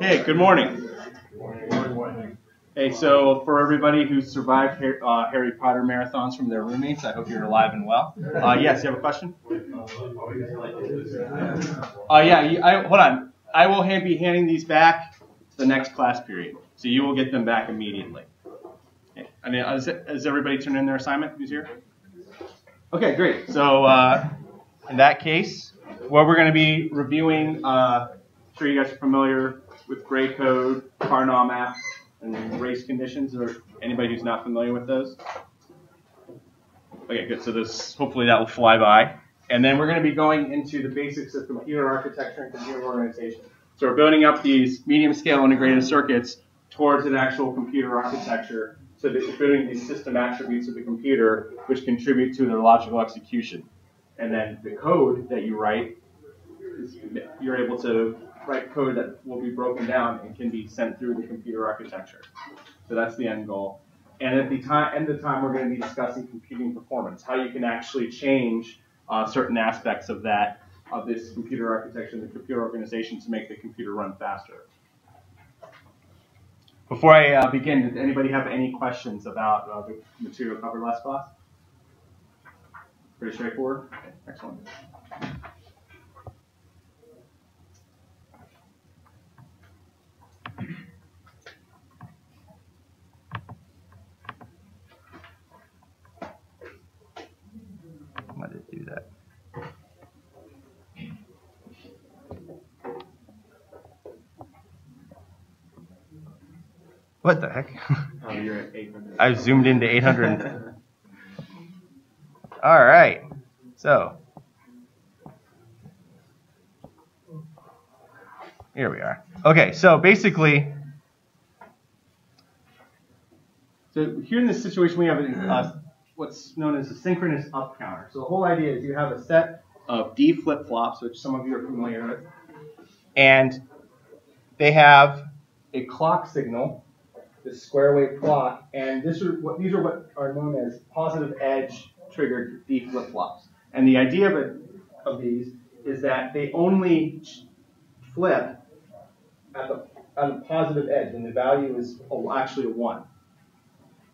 Hey, good morning. Hey, so for everybody who survived uh, Harry Potter marathons from their roommates, I hope you're alive and well. Uh, yes, you have a question? Uh, yeah, I, hold on. I will hand, be handing these back to the next class period, so you will get them back immediately. Okay. I mean, has, has everybody turned in their assignment? Who's here? Okay, great. So uh, in that case, what we're going to be reviewing, uh, sure you guys are familiar with gray code, Karnaugh map, and race conditions, or anybody who's not familiar with those? Okay, good. So this, hopefully that will fly by. And then we're going to be going into the basics of computer architecture and computer organization. So we're building up these medium scale integrated circuits towards an actual computer architecture. So that you're building these system attributes of the computer, which contribute to their logical execution. And then the code that you write, you're able to write code that will be broken down and can be sent through the computer architecture. So that's the end goal. And at the time, end of time, we're going to be discussing computing performance, how you can actually change uh, certain aspects of that, of this computer architecture the computer organization to make the computer run faster. Before I uh, begin, does anybody have any questions about uh, the material covered last class? Pretty straightforward? Okay, excellent. What the heck? Oh, you're at 800. I've zoomed into 800. All right. So, here we are. Okay, so basically, so here in this situation, we have a, uh, what's known as a synchronous up counter. So the whole idea is you have a set of D flip flops, which some of you are familiar with, and they have a clock signal this square wave clock, and this are what these are what are known as positive edge triggered D flip flops. And the idea of it of these is that they only flip at the at the positive edge, and the value is actually a one.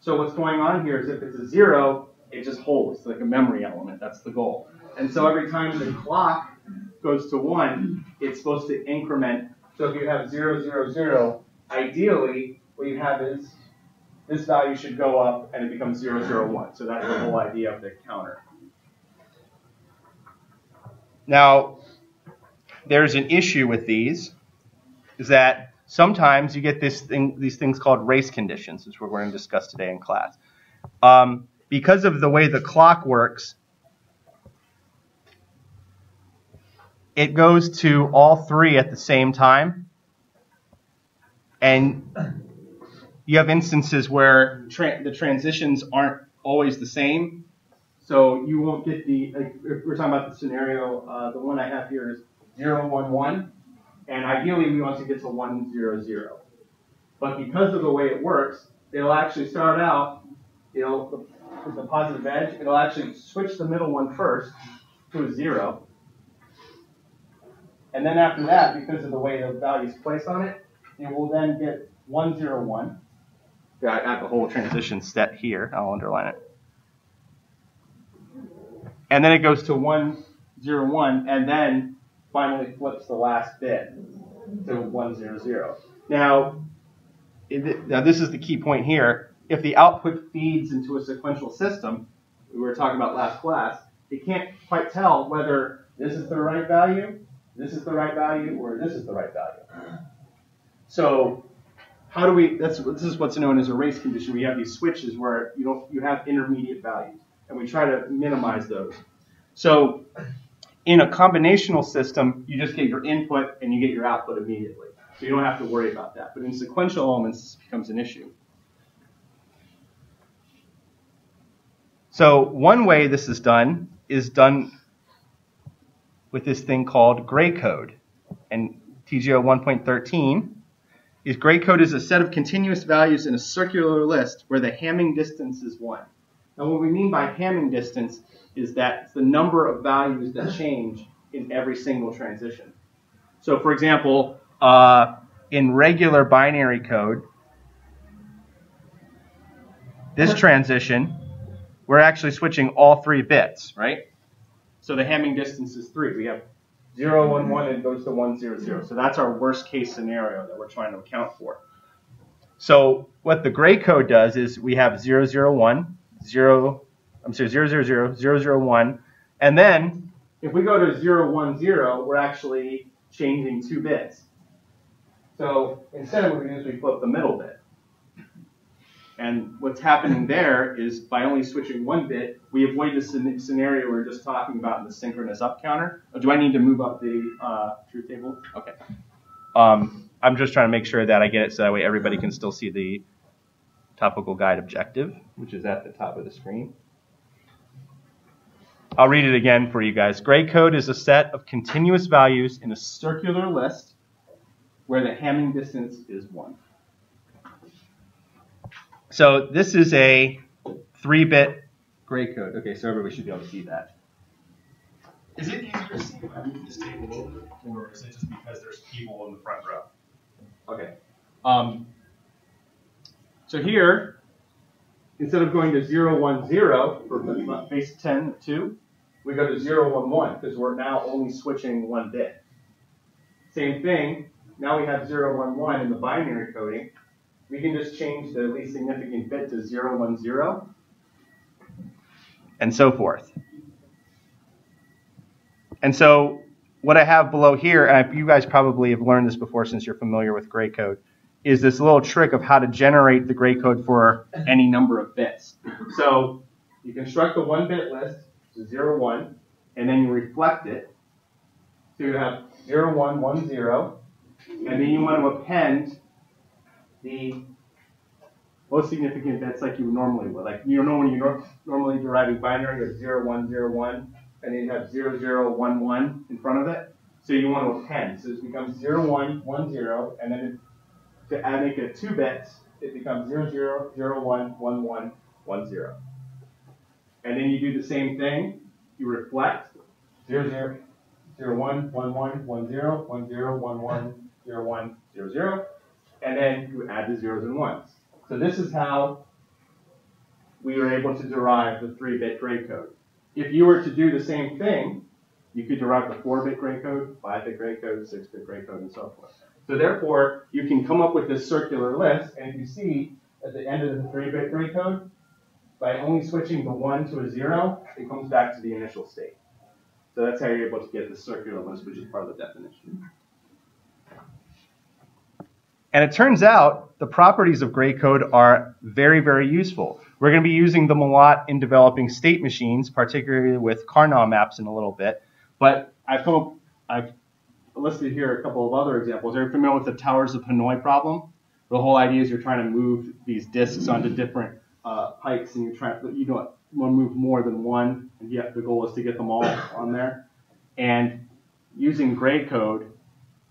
So what's going on here is if it's a zero, it just holds like a memory element. That's the goal. And so every time the clock goes to one, it's supposed to increment. So if you have zero, zero, zero, ideally what you have is this value should go up and it becomes 0, 0, 1. So that's the whole idea of the counter. Now, there's an issue with these, is that sometimes you get this thing, these things called race conditions, which we're going to discuss today in class. Um, because of the way the clock works, it goes to all three at the same time. And you have instances where tra- the transitions aren't always the same. So you won't get the, like, if we're talking about the scenario, uh, the one I have here is 0, 1, 1. And ideally we want to get to 1, 0, 0. But because of the way it works, it'll actually start out, it'll, with the positive edge, it'll actually switch the middle one first to a 0. And then after that, because of the way the value is placed on it, it will then get 1, 0, 1. I have the whole transition set here. I'll underline it. And then it goes to 1, 0, 1, and then finally flips the last bit to 1, 0, 0. Now, now this is the key point here. If the output feeds into a sequential system, we were talking about last class, it can't quite tell whether this is the right value, this is the right value, or this is the right value. So how do we, that's, this is what's known as a race condition. We have these switches where you don't, you have intermediate values, and we try to minimize those. So in a combinational system, you just get your input and you get your output immediately. So you don't have to worry about that. But in sequential elements, this becomes an issue. So one way this is done is done with this thing called gray code. And TGO 1.13 is gray code is a set of continuous values in a circular list where the Hamming distance is 1. Now what we mean by Hamming distance is that it's the number of values that change in every single transition. So for example, uh, in regular binary code, this transition, we're actually switching all three bits, right? So the Hamming distance is three. We have 0, 1, 1, and it goes to 1, 0, 0. So that's our worst case scenario that we're trying to account for. So what the gray code does is we have 0, 0, 1, 0, I'm sorry, 0, 0, 0, 0, 0, 1. And then if we go to 0, 1, 0, we're actually changing two bits. So instead of what we do is we flip the middle bit. And what's happening there is by only switching one bit, we avoid the scenario we were just talking about in the synchronous up counter. Oh, do I need to move up the uh, truth table? Okay. Um, I'm just trying to make sure that I get it so that way everybody can still see the topical guide objective, which is at the top of the screen. I'll read it again for you guys. Gray code is a set of continuous values in a circular list where the Hamming distance is 1. So this is a 3-bit gray code. Okay, so everybody should be able to see that. Is it easier to see when I move this table over, or is it just because there's people in the front row? Okay. Um, so here, instead of going to 0, 1, 0 for base 10, 2, we go to 0, 1, 1 because we're now only switching one bit. Same thing, now we have 0, 1, 1 in the binary coding. We can just change the least significant bit to 0, 1, 0, and so forth. And so what I have below here, and you guys probably have learned this before since you're familiar with gray code, is this little trick of how to generate the gray code for any number of bits. So you construct a one bit list, 0, 1, and then you reflect it. So you have 0, 1, 1, 0, and then you want to append the most significant bits like you normally would. Like you know when you're normally deriving binary, you have 0, 1, 0, 1, and then you have 0, 0, 1, 1 in front of it. So you want to append. So it becomes 0, 1, 1, 0, and then to add, make it two bits, it becomes 0, 0, 0, 1, 1, 1, 1, 0. And then you do the same thing. You reflect 0, 0, 0, 1, 1, 1, 1, 0, 1, 0, 1, 1, 0, 1, 0, 0. And then you add the zeros and ones. So this is how we were able to derive the 3-bit gray code. If you were to do the same thing, you could derive the 4-bit gray code, 5-bit gray code, 6-bit gray code, and so forth. So therefore, you can come up with this circular list, and you see at the end of the 3-bit gray code, by only switching the 1 to a 0, it comes back to the initial state. So that's how you're able to get the circular list, which is part of the definition. And it turns out the properties of gray code are very, very useful. We're going to be using them a lot in developing state machines, particularly with Karnaugh maps in a little bit. But I've come I've listed here a couple of other examples. Are you familiar with the Towers of Hanoi problem? The whole idea is you're trying to move these disks onto different uh, pikes, and you're trying, you don't want to move more than one, and yet the goal is to get them all on there. And using gray code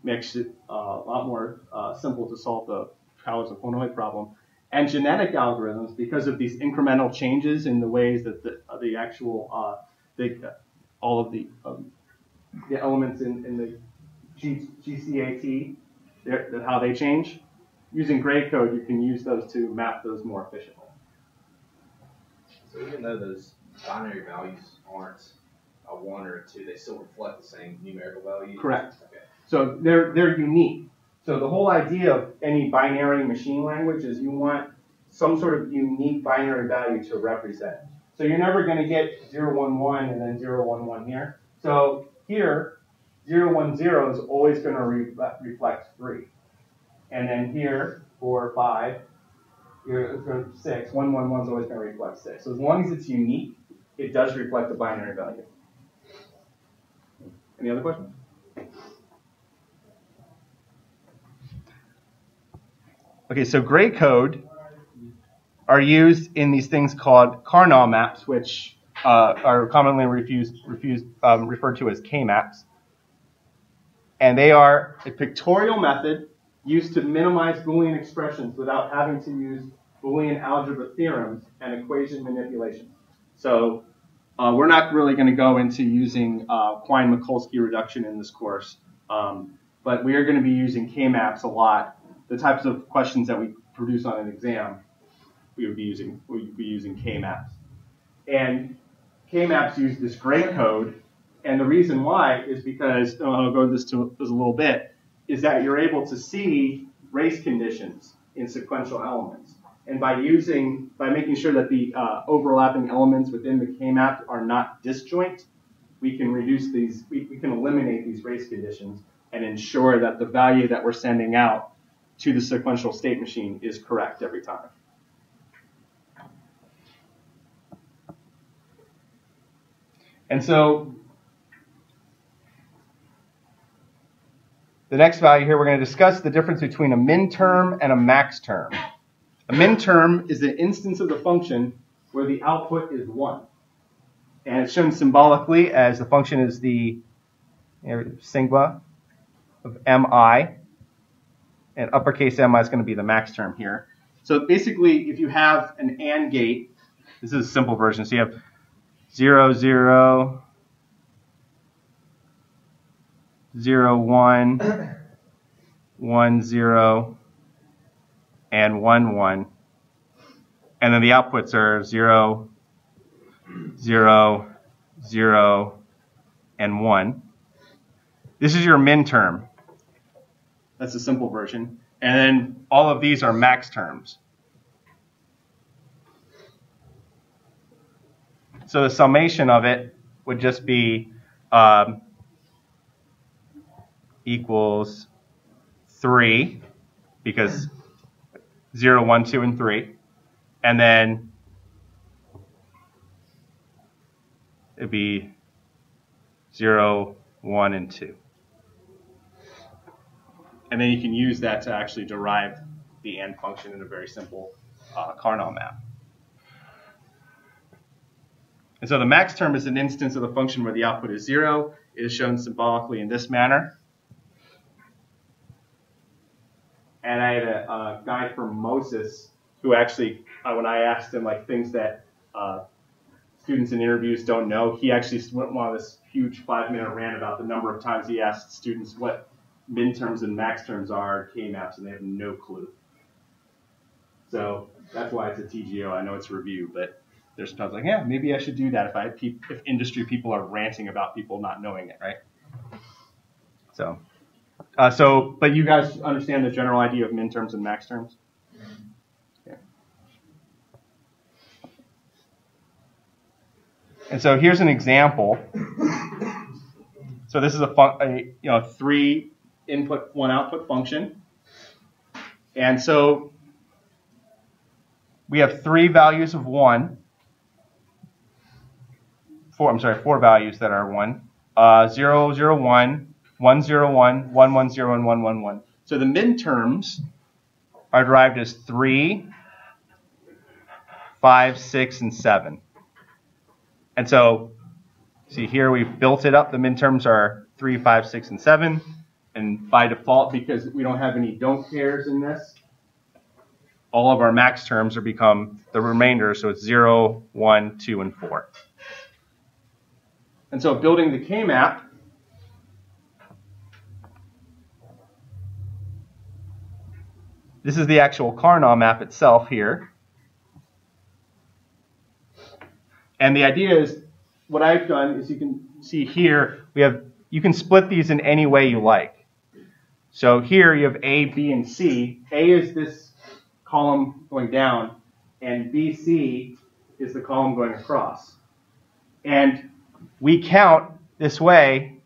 makes it uh, a lot more uh, simple to solve the Towers of Hanoi problem. And genetic algorithms, because of these incremental changes in the ways that the, uh, the actual, uh, the, all of the, um, the elements in, in the G, GCAT, how they change, using gray code, you can use those to map those more efficiently. So even though those binary values aren't a one or a two, they still reflect the same numerical value? Correct. Okay. So they're, they're unique. So the whole idea of any binary machine language is you want some sort of unique binary value to represent. So you're never going to get 011 and then 011 here. So here, 010 is always going to re reflect 3. And then here, 4, 5, here, 6, 111 is always going to reflect 6. So as long as it's unique, it does reflect the binary value. Any other questions? Okay, so gray code are used in these things called Karnaugh maps, which uh, are commonly refused, refused, um, referred to as K-maps. And they are a pictorial method used to minimize Boolean expressions without having to use Boolean algebra theorems and equation manipulation. So uh, we're not really going to go into using uh, Quine-McCluskey reduction in this course. Um, but we are going to be using K-maps a lot. The types of questions that we produce on an exam, we would be using we would be using K-maps. And K-maps use this gray code, and the reason why is because I'll go into this to this a little bit, is that you're able to see race conditions in sequential elements. And by using, by making sure that the uh, overlapping elements within the K-map are not disjoint, we can reduce these, we, we can eliminate these race conditions and ensure that the value that we're sending out to the sequential state machine is correct every time. And so the next value here, we're going to discuss the difference between a min term and a max term. A min term is the instance of the function where the output is 1. And it's shown symbolically as the function is the sigma of mi. And uppercase mi is going to be the max term here. So basically, if you have an AND gate, this is a simple version. So you have 0, 0, 0, 1, 1, 0, and 1, 1. And then the outputs are 0, 0, 0, and 1. This is your min term. That's a simple version. And then all of these are max terms. So the summation of it would just be um, equals 3 because 0, 1, 2, and 3. And then it'd be 0, 1, and 2. And then you can use that to actually derive the AND function in a very simple uh, Karnaugh map. And so the max term is an instance of the function where the output is 0. It is shown symbolically in this manner. And I had a, a guy from Moses who actually, uh, when I asked him like things that uh, students in interviews don't know, he actually went on this huge five-minute rant about the number of times he asked students what min terms and max terms are K-maps, and they have no clue. So that's why it's a TGO. I know it's review, but there's sometimes like, yeah, maybe I should do that if I if industry people are ranting about people not knowing it, right? So, uh, so, but you guys understand the general idea of min terms and max terms? Okay. And so here's an example. So this is a, fun, a you know three input, one output function. And so we have three values of 1. Four, I'm sorry, four values that are 1. Uh, 0, 0, 1, 1, 0, 1, 1, 1, 0, and 1, 1, 1. So the min terms are derived as 3, 5, 6, and 7. And so, see here we've built it up. The min terms are 3, 5, 6, and 7. And by default, because we don't have any don't cares in this, all of our max terms are become the remainder, so it's 0, 1, 2, and 4. And so building the K-map, this is the actual Karnaugh map itself here. And the idea is, what I've done is you can see here, we have, you can split these in any way you like. So here you have A, B, and C. A is this column going down, and BC is the column going across. And we count this way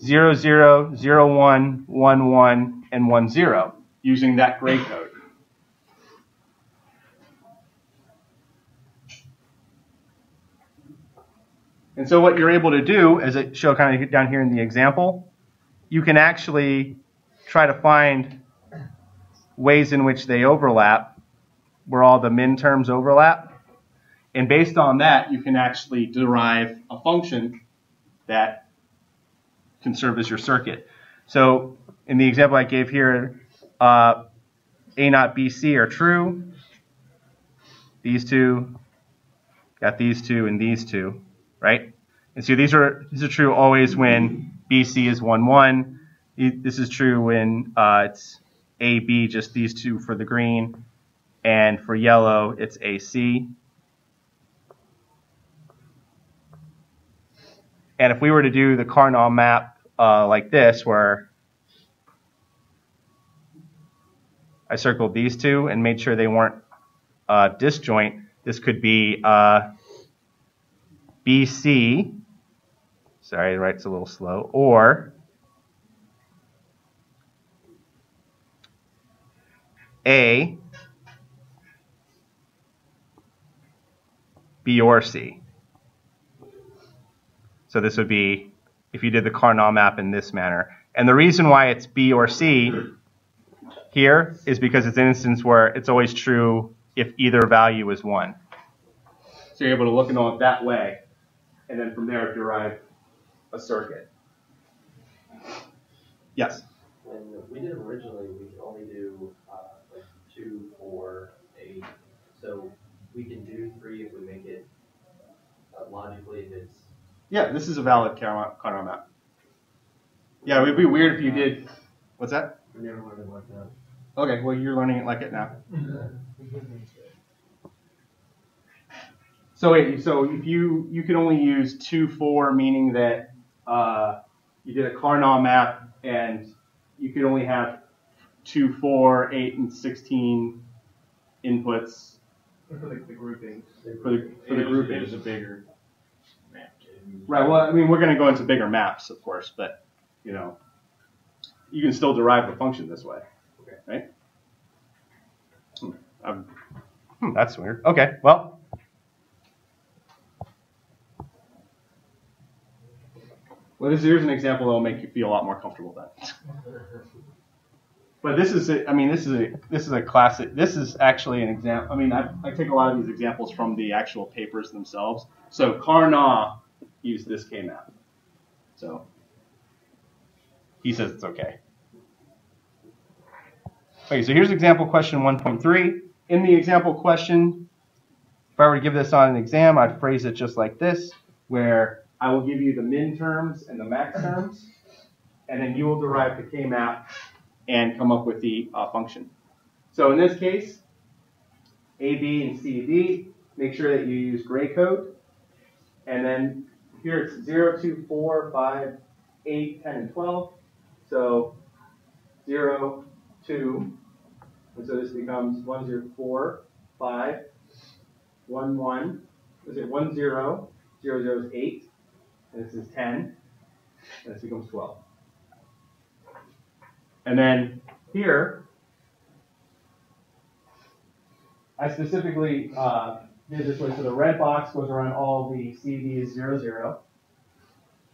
0, 0, 0, 1, 1, 1, and 1, 0 using that gray code. And so what you're able to do, as I show kind of down here in the example, you can actually try to find ways in which they overlap, where all the min terms overlap. And based on that, you can actually derive a function that can serve as your circuit. So in the example I gave here, uh, A not BC are true. These two, got these two and these two, right? And so these are these are true always when BC is 1, 1. this is true when uh, it's AB, just these two for the green, and for yellow, it's AC. And if we were to do the Karnaugh map uh, like this, where I circled these two and made sure they weren't uh, disjoint, this could be uh, BC, sorry, right's a little slow, or A, B or C. So this would be if you did the Karnaugh map in this manner. And the reason why it's B or C here is because it's an instance where it's always true if either value is 1. So you're able to look at it that way, and then from there derive a circuit. Yes? When we did originally, we could only do uh, like 2, 4, 8. So we can do 3 if we make it uh, logically if it's yeah, this is a valid Karnaugh map. Yeah, it would be weird if you did. What's that? We never learned it like that. Okay, well you're learning it like it now. so wait, so if you you can only use two four, meaning that uh, you did a Karnaugh map and you could only have two four, eight, and sixteen inputs For the, the groupings. for the for the It grouping. is a bigger map. Right. Well, I mean, we're going to go into bigger maps, of course, but you know, you can still derive the function this way. Okay. Right. Hmm, hmm, that's weird. Okay. Well. Well, this, here's an example that will make you feel a lot more comfortable then. But this is, a, I mean, this is a this is a classic. This is actually an example. I mean, I, I take a lot of these examples from the actual papers themselves. So Karnaugh used this K map. So he says it's okay. Okay, so here's example question 1.3. In the example question, if I were to give this on an exam, I'd phrase it just like this, where I will give you the min terms and the max terms, and then you will derive the K map and come up with the uh, function. So in this case, A, B, and C, D, make sure that you use gray code. And then here it's 0, 2, 4, 5, 8, 10, and 12. So 0, 2, and so this becomes 1, 0, 4, 5, 1, 1. Is it 1, 0, 0, 0 is 8, and this is 10, and this becomes 12. And then here, I specifically uh, did this way. So the red box goes around all the CDs 0, 0.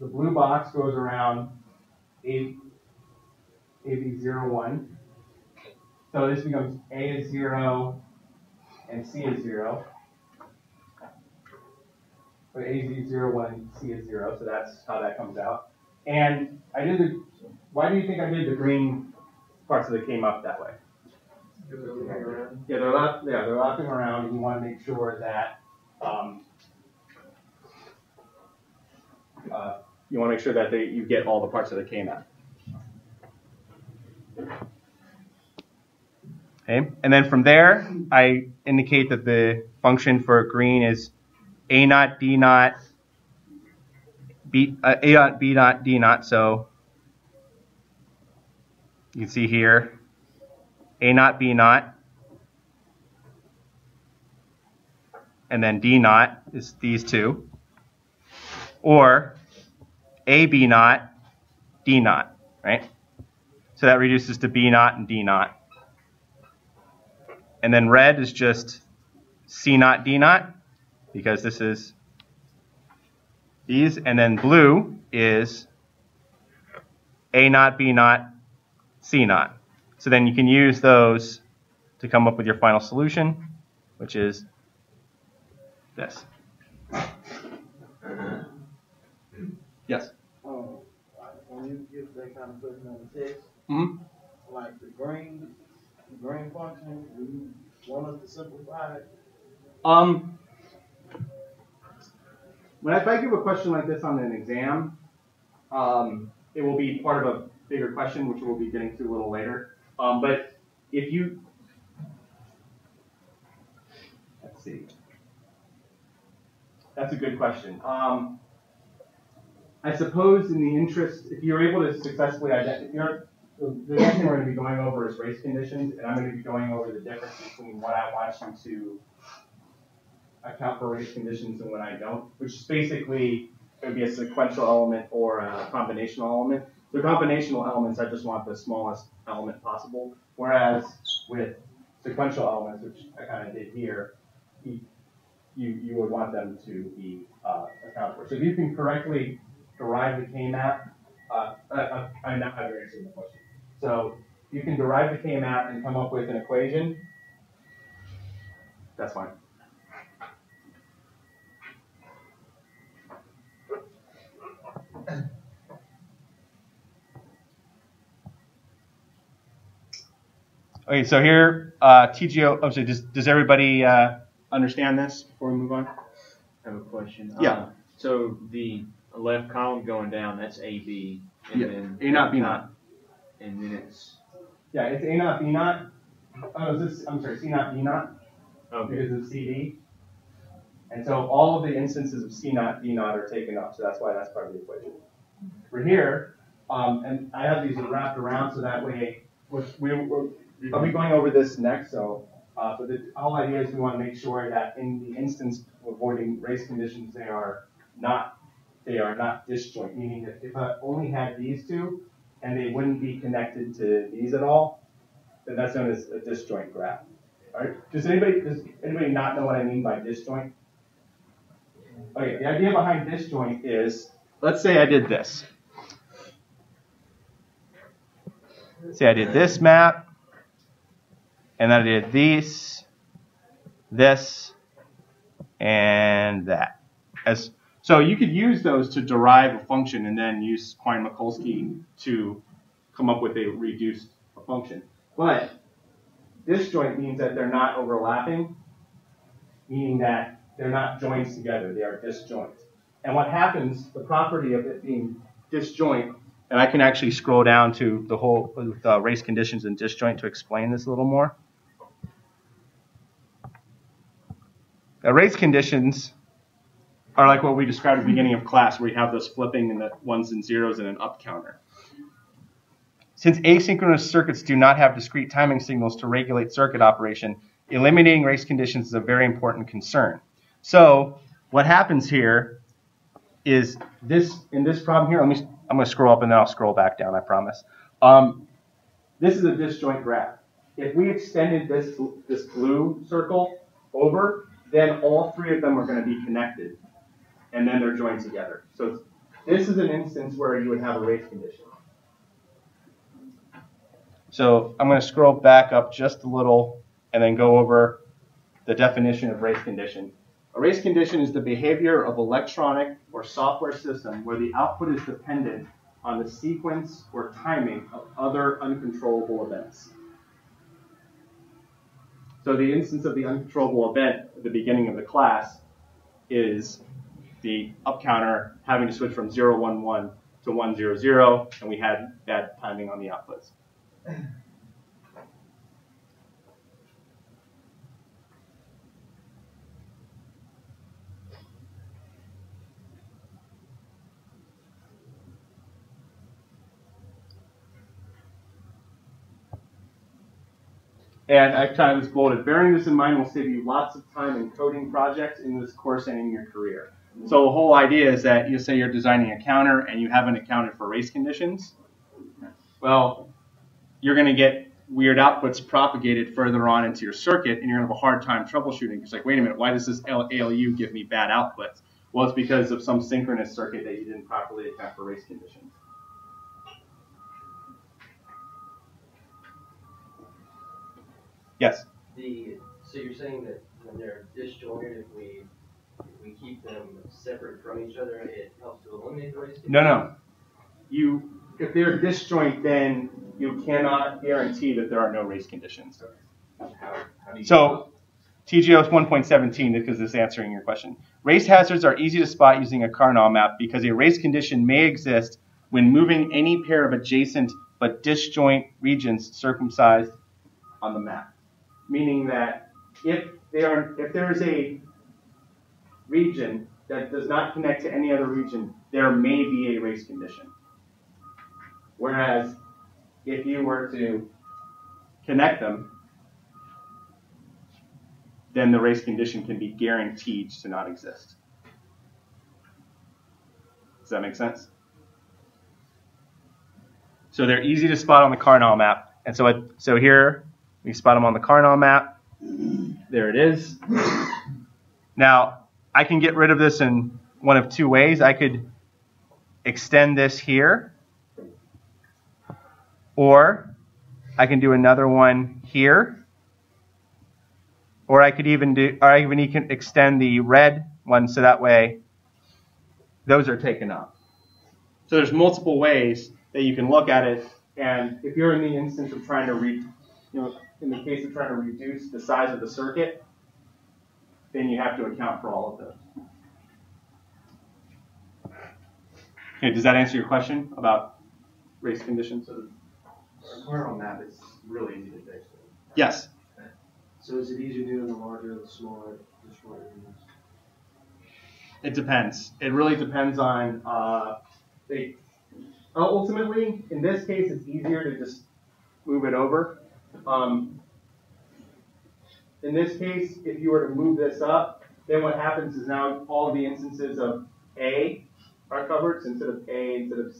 The blue box goes around A, AB 0, 1. So this becomes A is 0 and C is 0. So A is 0, 1, C is 0. So that's how that comes out. And I did the, why do you think I did the green parts of it came up that way? Yeah, they're lap, yeah, they're lapping around, and you want to make sure that um, uh, you want to make sure that they, you get all the parts of the K map. Okay, and then from there, I indicate that the function for green is a naught d naught b uh, a naught b naught d naught. So you can see here a naught b naught, and then d naught is these two, or a b naught d naught, right? So that reduces to b naught and d naught. And then red is just C naught D naught because this is these. And then blue is A naught B naught C naught. So then you can use those to come up with your final solution, which is this. Yes. Oh, when you give that kind of question on the text, hmm like the green, the green function, do you want us to simplify it? Um, when I, if I give a question like this on an exam, um, it will be part of a bigger question, which we'll be getting to a little later. Um, but if you, let's see, that's a good question. Um, I suppose in the interest, if you're able to successfully identify, the next thing we're going to be going over is race conditions, and I'm going to be going over the difference between what I want you to account for race conditions and when I don't, which is basically it would be a sequential element or a combinational element. The combinational elements, I just want the smallest element possible, whereas with sequential elements, which I kind of did here, you, you would want them to be uh, accounted for. So if you can correctly derive the K-map, uh, I now have answered the question. So you can derive the K-map and come up with an equation. That's fine. Okay, so here, uh, TGO, oh, so does, does everybody uh, understand this before we move on? I have a question. Yeah. Uh, so the left column going down, that's AB, and Yeah. then A not B naught. and then it's Yeah, it's A not B not. Oh, is this, I'm sorry, C not D not. okay. because of CD. And so all of the instances of C not D not are taken up, so that's why that's part of the equation. We're here, um, and I have these wrapped around so that way, we, we, we're, I'll be going over this next, so, uh, but the whole idea is we want to make sure that in the instance of avoiding race conditions, they are not, they are not disjoint, meaning that if I only had these two and they wouldn't be connected to these at all, then that's known as a disjoint graph. All right, does anybody, does anybody not know what I mean by disjoint? Okay, the idea behind disjoint is, let's say I did this. Say I did this map, and then I did these, this, and that. As so you could use those to derive a function and then use Quine-McCluskey to come up with a reduced function. But disjoint means that they're not overlapping, meaning that they're not joints together, they are disjoint. And what happens, the property of it being disjoint, and I can actually scroll down to the whole uh, race conditions and disjoint to explain this a little more. The race conditions are like what we described at the beginning of class, where you have those flipping and the ones and zeros and an up counter. Since asynchronous circuits do not have discrete timing signals to regulate circuit operation, eliminating race conditions is a very important concern. So what happens here is this in this problem here. Let me. I'm going to scroll up and then I'll scroll back down. I promise. Um, this is a disjoint graph. If we extended this this blue circle over, then all three of them are going to be connected, and then they're joined together. So this is an instance where you would have a race condition. So I'm going to scroll back up just a little and then go over the definition of race condition. A race condition is the behavior of electronic or software system where the output is dependent on the sequence or timing of other uncontrollable events. So the instance of the uncontrollable event at the beginning of the class is the up counter having to switch from 0, 1, 1 to 1, 0, 0, and we had bad timing on the outputs. And I kind of this bolded. Bearing this in mind will save you lots of time in coding projects in this course and in your career. Mm-hmm. So the whole idea is that you say you're designing a counter and you haven't accounted for race conditions. Well, you're going to get weird outputs propagated further on into your circuit, and you're going to have a hard time troubleshooting. It's like, wait a minute, why does this ALU give me bad outputs? Well, it's because of some synchronous circuit that you didn't properly account for race conditions. Yes. The, so you're saying that when they're disjointed, if we, if we keep them separate from each other, it helps to eliminate the race? No, no. You, if they're disjoint, then you cannot guarantee that there are no race conditions. How, how? So, TGOS 1.17, because this is answering your question. Race hazards are easy to spot using a Karnaugh map because a race condition may exist when moving any pair of adjacent but disjoint regions circumcised on the map. Meaning that if there if there is a region that does not connect to any other region, there may be a race condition. Whereas if you were to connect them, then the race condition can be guaranteed to not exist. Does that make sense? So they're easy to spot on the Karnaugh map. And so, so here we spot them on the Karnaugh map. There it is. Now, I can get rid of this in one of two ways. I could extend this here, or I can do another one here, or I could even do, or I even can extend the red one so that way those are taken up. So there's multiple ways that you can look at it, and if you're in the instance of trying to read, you know, in the case of trying to reduce the size of the circuit, then you have to account for all of those. Okay, does that answer your question about race conditions? So Karnaugh map is really easy to fix. Yes. So is it easier doing the larger or the smaller, the shorter units? It depends. It really depends on uh, they, ultimately, in this case, it's easier to just move it over. Um, in this case, if you were to move this up, then what happens is now all the instances of A are covered so instead of A instead of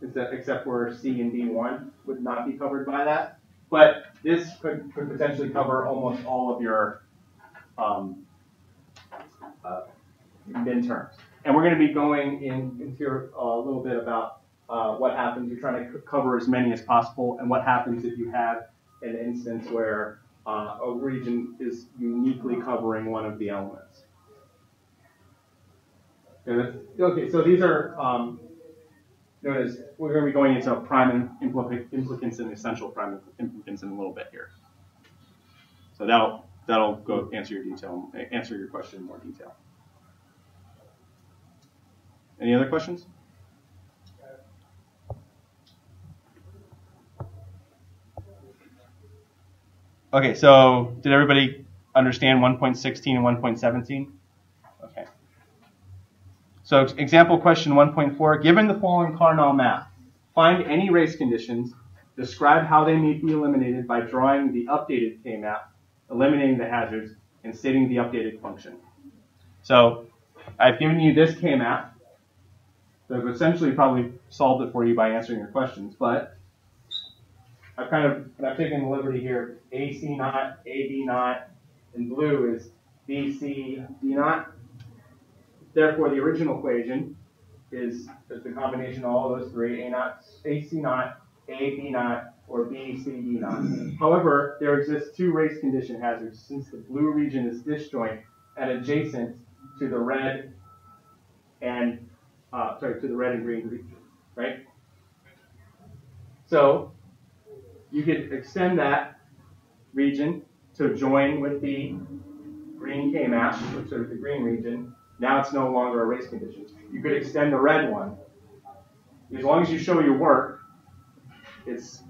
instead, except for C and D1 would not be covered by that. But this could, could potentially cover almost all of your um, uh, min terms. And we're going to be going in, into a little bit about uh, what happens. You're trying to cover as many as possible, and what happens if you have an instance where uh, a region is uniquely covering one of the elements. Okay, so these are um, known as, we're going to be going into prime implicants and essential prime implicants in a little bit here. So that'll, that'll go answer your detail, answer your question in more detail. Any other questions? Okay, so did everybody understand 1.16 and 1.17? Okay. So example question 1.4, given the following Karnaugh map, find any race conditions, describe how they may be eliminated by drawing the updated K-map, eliminating the hazards, and stating the updated function. So I've given you this K-map. So I've essentially probably solved it for you by answering your questions, but I've kind of I've taken the liberty here. AC naught, AB naught, and blue is BC D naught. Therefore, the original equation is just the combination of all of those three: A naught, AC naught, A B naught, or B C D naught. However, there exists two race condition hazards since the blue region is disjoint and adjacent to the red and uh, sorry to the red and green region, right? So you could extend that region to join with the green K-map, which is the green region. Now it's no longer a race condition. You could extend the red one. As long as you show your work, it's.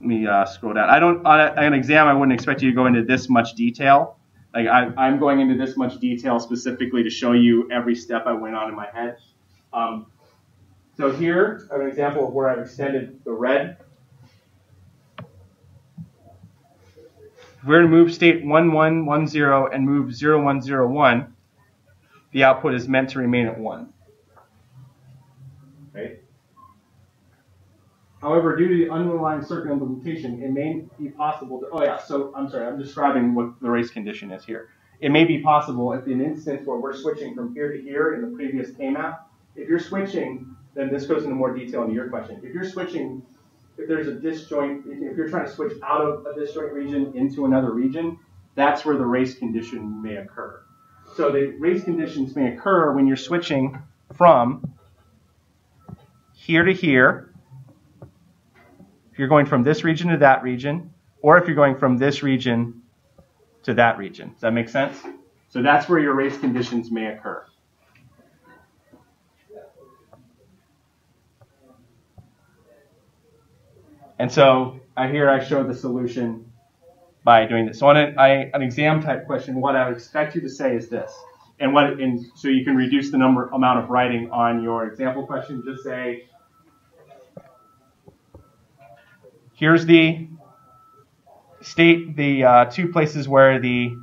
Let me uh, scroll down. I don't on an exam. I wouldn't expect you to go into this much detail. Like I, am going into this much detail specifically to show you every step I went on in my head. Um, so here, an example of where I've extended the red If we're to move state 1110 and move 0101, the output is meant to remain at 1. Right? However, due to the underlying circuit implementation, it may be possible to, oh yeah, so I'm sorry, I'm describing what the race condition is here. It may be possible if in an instance where we're switching from here to here in the previous K-map, if you're switching, then this goes into more detail into your question. If you're switching if there's a disjoint, if you're trying to switch out of a disjoint region into another region, that's where the race condition may occur. So the race conditions may occur when you're switching from here to here, if you're going from this region to that region, or if you're going from this region to that region. Does that make sense? So that's where your race conditions may occur. And so I here I show the solution by doing this. So on an, I, an exam type question, what I would expect you to say is this. And what and so you can reduce the number amount of writing on your example question. Just say, here's the state the uh, two places where the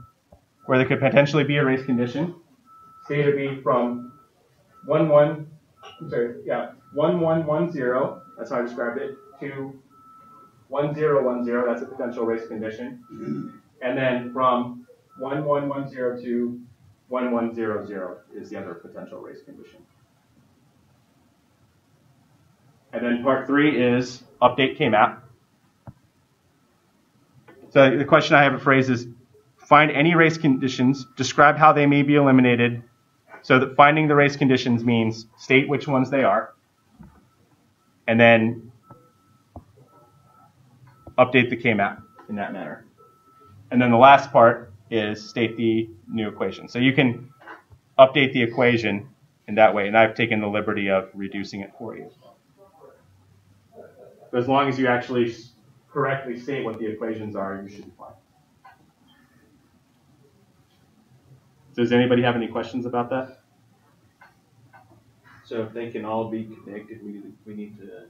where there could potentially be a race condition. State to be from one one sorry, yeah, one one one zero, that's how I described it, to one zero one zero, that's a potential race condition. And then from one one one zero to one one zero zero is the other potential race condition. And then part three is update K-map. So the question I have it phrased is find any race conditions, describe how they may be eliminated, so that finding the race conditions means state which ones they are, and then update the K-map in that manner. And then the last part is state the new equation. So you can update the equation in that way, and I've taken the liberty of reducing it for you. But as long as you actually correctly state what the equations are, you should be fine. Does anybody have any questions about that? So if they can all be connected, we, we need to.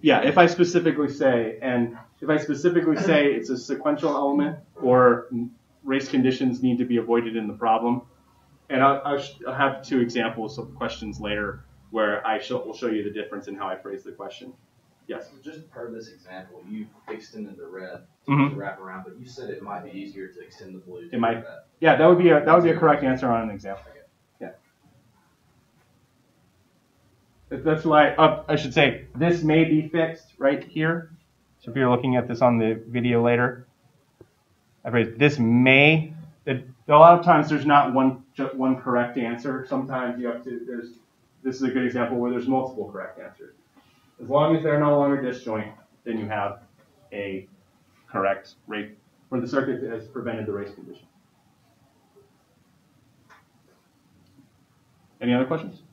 Yeah, if I specifically say, and if I specifically say it's a sequential element or race conditions need to be avoided in the problem, and I'll, I'll, I'll have two examples of questions later where I shall, will show you the difference in how I phrase the question. Yes. So just per this example, you extended the red to mm-hmm. wrap around, but you said it might be easier to extend the blue. to It might- red. Yeah, that would be a that would be a correct answer on an example. Yeah. That's why uh, I should say this may be fixed right here. So if you're looking at this on the video later, I this may. It, a lot of times there's not one just one correct answer. Sometimes you have to. There's this is a good example where there's multiple correct answers. As long as they're no longer disjoint, then you have a correct rate where the circuit has prevented the race condition. Any other questions?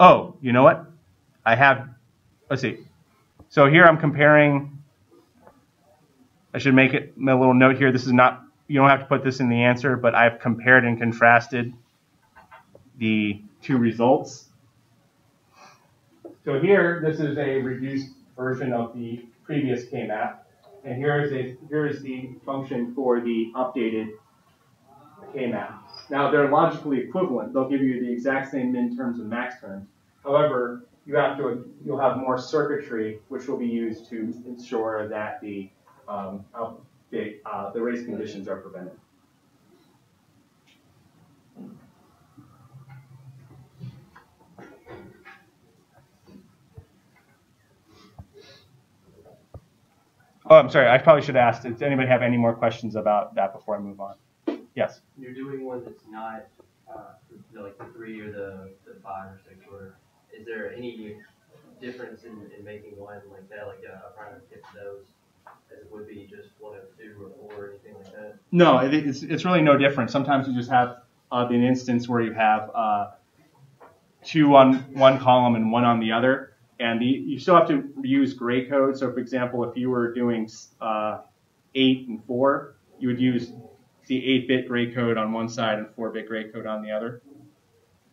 Oh, you know what? I have, let's see. So here I'm comparing, I should make it a little note here. This is not, you don't have to put this in the answer, but I've compared and contrasted the two results. So here, this is a reduced version of the previous K-map, and here is a here is the function for the updated K-map. Now they're logically equivalent; they'll give you the exact same min terms and max terms. However, you have to you'll have more circuitry, which will be used to ensure that the um, update, uh, the race conditions are prevented. Oh, I'm sorry. I probably should have asked. Does anybody have any more questions about that before I move on? Yes. You're doing one that's not, uh, the, like the three or the, the five or six order. Is there any difference in, in making one like that, like a, a prime tip those, as it would be just one of two or four or anything like that? No, it, it's it's really no different. Sometimes you just have uh, an instance where you have uh, two on one column and one on the other, and the, you still have to use gray code. So, for example, if you were doing uh, eight and four, you would use the 8-bit gray code on one side and 4-bit gray code on the other.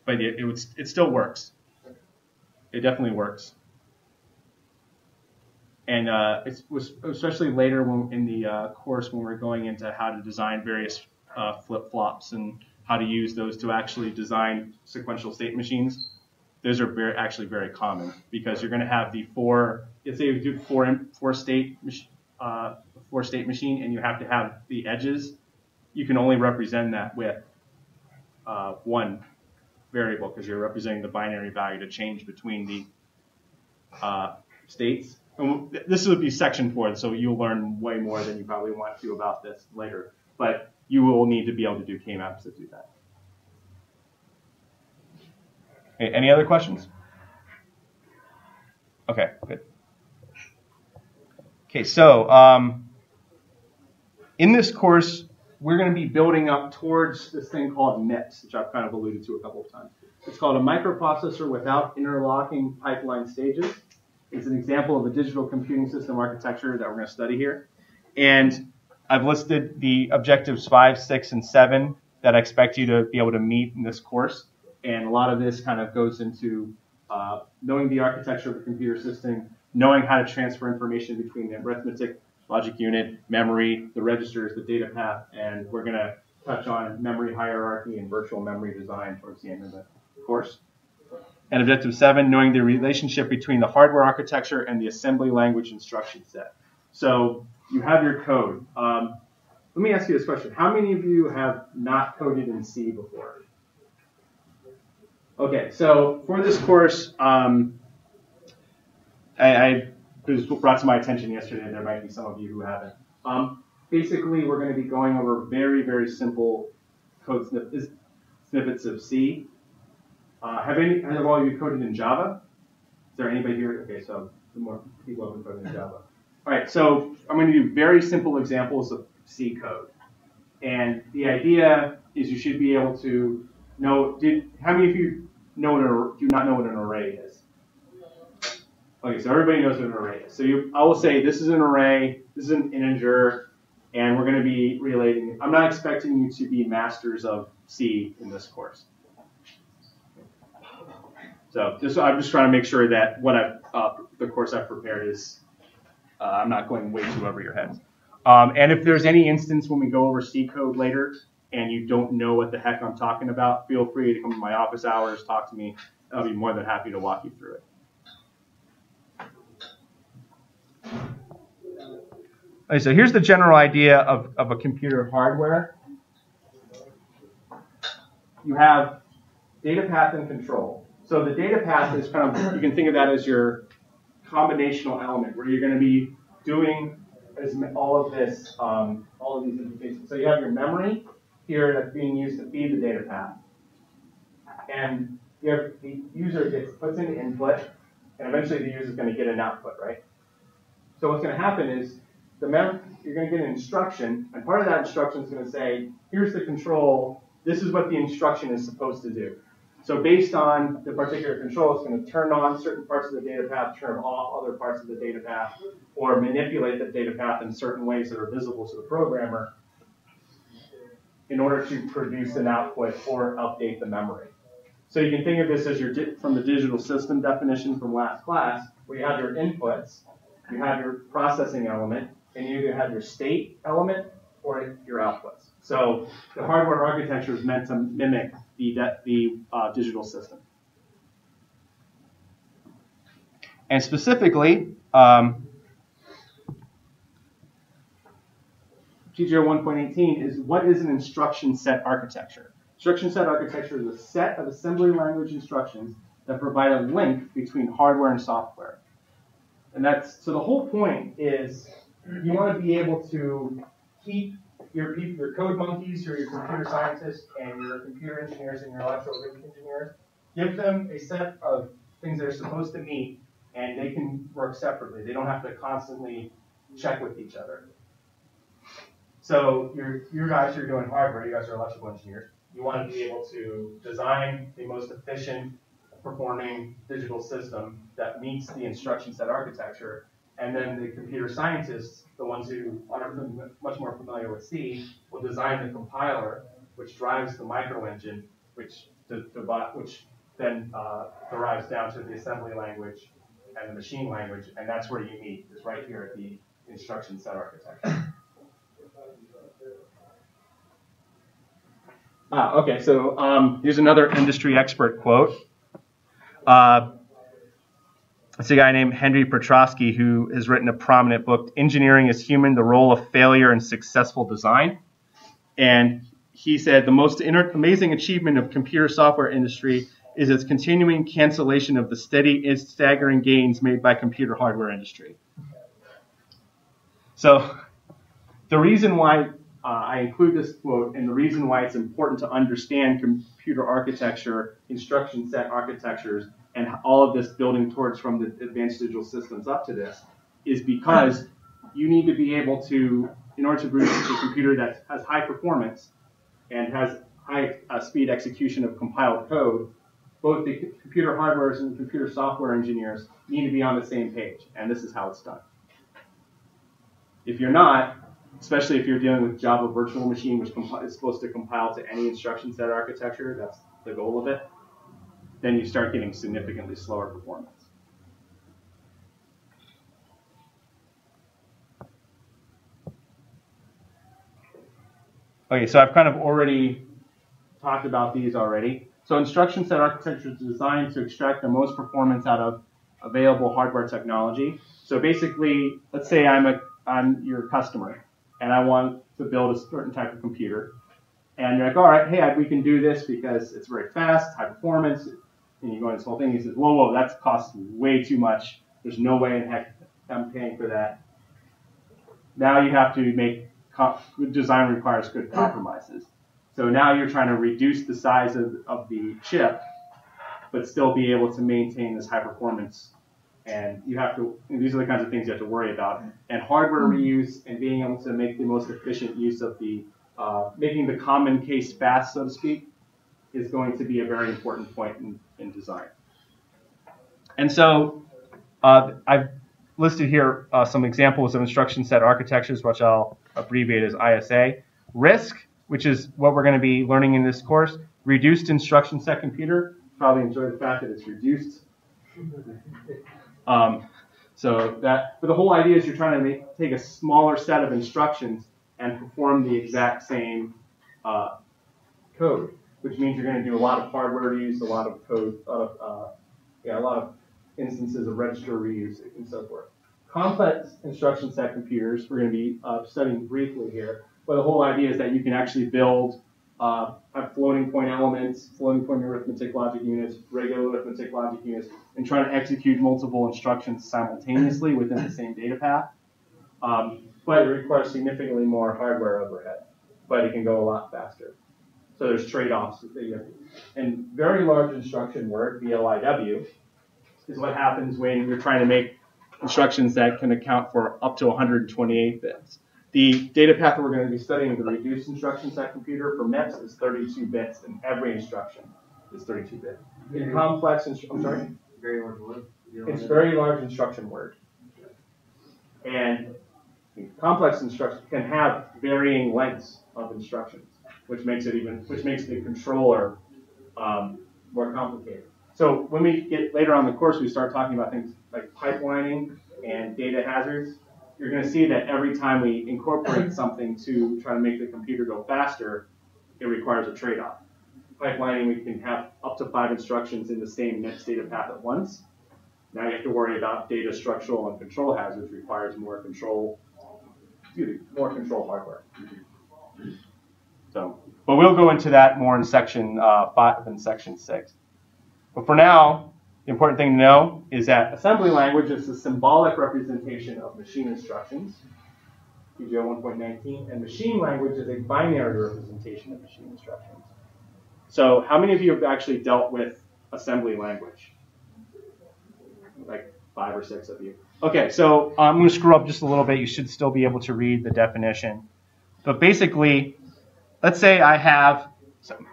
But it, it would it still works. It definitely works. And uh, it was especially later when, in the uh, course when we're going into how to design various uh, flip flops and how to use those to actually design sequential state machines. Those are very, actually very common because you're going to have the four. Let's say you do four four state uh, four state machine, and you have to have the edges. You can only represent that with uh, one variable because you're representing the binary value to change between the uh, states. And this would be section four, so you'll learn way more than you probably want to about this later. But you will need to be able to do K-maps to do that. Okay, any other questions? Okay, good. Okay, so um, in this course, we're going to be building up towards this thing called MIPS, which I've kind of alluded to a couple of times. It's called a microprocessor without interlocking pipeline stages. It's an example of a digital computing system architecture that we're going to study here. And I've listed the objectives five, six, and seven that I expect you to be able to meet in this course. And a lot of this kind of goes into uh, knowing the architecture of a computer system, knowing how to transfer information between the arithmetic, logic unit, memory, the registers, the data path, and we're going to touch on memory hierarchy and virtual memory design towards the end of the course. And objective seven, knowing the relationship between the hardware architecture and the assembly language instruction set. So you have your code. Um, let me ask you this question. How many of you have not coded in C before? Okay, so for this course, um, I, I, was brought to my attention yesterday, there might be some of you who haven't. Um, basically, we're going to be going over very, very simple code snippets of C. Uh, have any have all of you coded in Java? Is there anybody here? Okay, so more people have been coding in Java. All right, so I'm going to do very simple examples of C code. And the idea is you should be able to know, did, how many of you know what do not know what an array is? Okay, so everybody knows what an array is. So you, I will say this is an array, this is an integer, and we're going to be relating. I'm not expecting you to be masters of C in this course. So I'm just trying to make sure that what I, uh, the course I've prepared is uh, I'm not going way too over your heads. Um, and if there's any instance when we go over C code later and you don't know what the heck I'm talking about, feel free to come to my office hours, talk to me. I'll be more than happy to walk you through it. Okay, so here's the general idea of, of a computer hardware. You have data path and control. So the data path is kind of, you can think of that as your combinational element where you're going to be doing all of this, um, all of these interfaces. So you have your memory here that's being used to feed the data path. And have the user gets puts in input, and eventually the user is going to get an output, right? So what's going to happen is the mem you're going to get an instruction, and part of that instruction is going to say, here's the control, this is what the instruction is supposed to do. So based on the particular control, it's going to turn on certain parts of the data path, turn off other parts of the data path, or manipulate the data path in certain ways that are visible to the programmer in order to produce an output or update the memory. So you can think of this as your from the digital system definition from last class, where you have your inputs, you have your processing element, and you either have your state element or your outputs. So the hardware architecture is meant to mimic the, the uh, digital system. And specifically, um, TGO 1.18 is what is an instruction set architecture? Instruction set architecture is a set of assembly language instructions that provide a link between hardware and software. And that's so the whole point is you want to be able to keep your people, your code monkeys, or your computer scientists, and your computer engineers and your electrical engineers, give them a set of things they're supposed to meet, and they can work separately. They don't have to constantly check with each other. So your your guys are doing hardware, you guys are electrical engineers. You want to be able to design the most efficient performing digital system that meets the instruction set architecture and then the computer scientists, the ones who are much more familiar with C, will design the compiler, which drives the micro engine, which, which then uh, derives down to the assembly language and the machine language, and that's where you meet, is right here at the instruction set architecture. Ah, okay, so um, here's another industry expert quote. Uh, it's a guy named Henry Petroski who has written a prominent book, Engineering is Human, the Role of Failure in Successful Design. And he said the most amazing achievement of computer software industry is its continuing cancellation of the steady and staggering gains made by computer hardware industry. So the reason why uh, I include this quote and the reason why it's important to understand computer architecture, instruction set architectures, and all of this building towards from the advanced digital systems up to this is because you need to be able to in order to produce a computer that has high performance and has high uh, speed execution of compiled code, both the computer hardware and computer software engineers need to be on the same page, and this is how it's done. If you're not, especially if you're dealing with Java Virtual Machine, which is supposed to compile to any instruction set architecture, that's the goal of it, then you start getting significantly slower performance. Okay, so I've kind of already talked about these already. So instruction set architecture is designed to extract the most performance out of available hardware technology. So basically, let's say I'm a I'm your customer and I want to build a certain type of computer. And you're like, all right, hey, we can do this because it's very fast, high performance. And you go into this whole thing. He says, whoa, whoa, that costs way too much. There's no way in heck I'm paying for that. Now you have to make good design requires good compromises. So now you're trying to reduce the size of, of the chip, but still be able to maintain this high performance. And you have to, these are the kinds of things you have to worry about. And hardware reuse and being able to make the most efficient use of the, uh, making the common case fast, so to speak, is going to be a very important point in, in design. And so uh, I've listed here uh, some examples of instruction set architectures, which I'll abbreviate as ISA. RISC, which is what we're going to be learning in this course. Reduced instruction set computer. Probably enjoy the fact that it's reduced. Um, so that, but the whole idea is you're trying to make, take a smaller set of instructions and perform the exact same uh, code, which means you're going to do a lot of hardware reuse, a lot of code, of, uh, yeah, a lot of instances of register reuse, and so forth. Complex instruction set computers, we're going to be uh, studying briefly here, but the whole idea is that you can actually build uh, floating point elements, floating point arithmetic logic units, regular arithmetic logic units, and try to execute multiple instructions simultaneously within the same data path. Um, but it requires significantly more hardware overhead, but it can go a lot faster. So there's trade-offs. And very large instruction word, VLIW, is what happens when you're trying to make instructions that can account for up to 128 bits. The data path that we're going to be studying, the reduced instruction set computer for MIPS is 32 bits, and every instruction is 32 bits. In complex, instru- I'm sorry? Very large word. It's very large instruction word. And complex instruction can have varying lengths of instructions, which makes it even, which makes the controller um, more complicated. So when we get later on in the course, we start talking about things like pipelining and data hazards. You're going to see that every time we incorporate something to try to make the computer go faster, it requires a trade-off. Pipelining, we can have up to five instructions in the same next data path at once. Now you have to worry about data structural and control hazards requires more control, excuse me, more control hardware. So, but we'll go into that more in section uh, five and section six. But for now, the important thing to know is that assembly language is a symbolic representation of machine instructions, TGO 1.19, and machine language is a binary representation of machine instructions. So how many of you have actually dealt with assembly language? Like five or six of you. Okay, so I'm going to screw up just a little bit. You should still be able to read the definition. But basically, let's say I have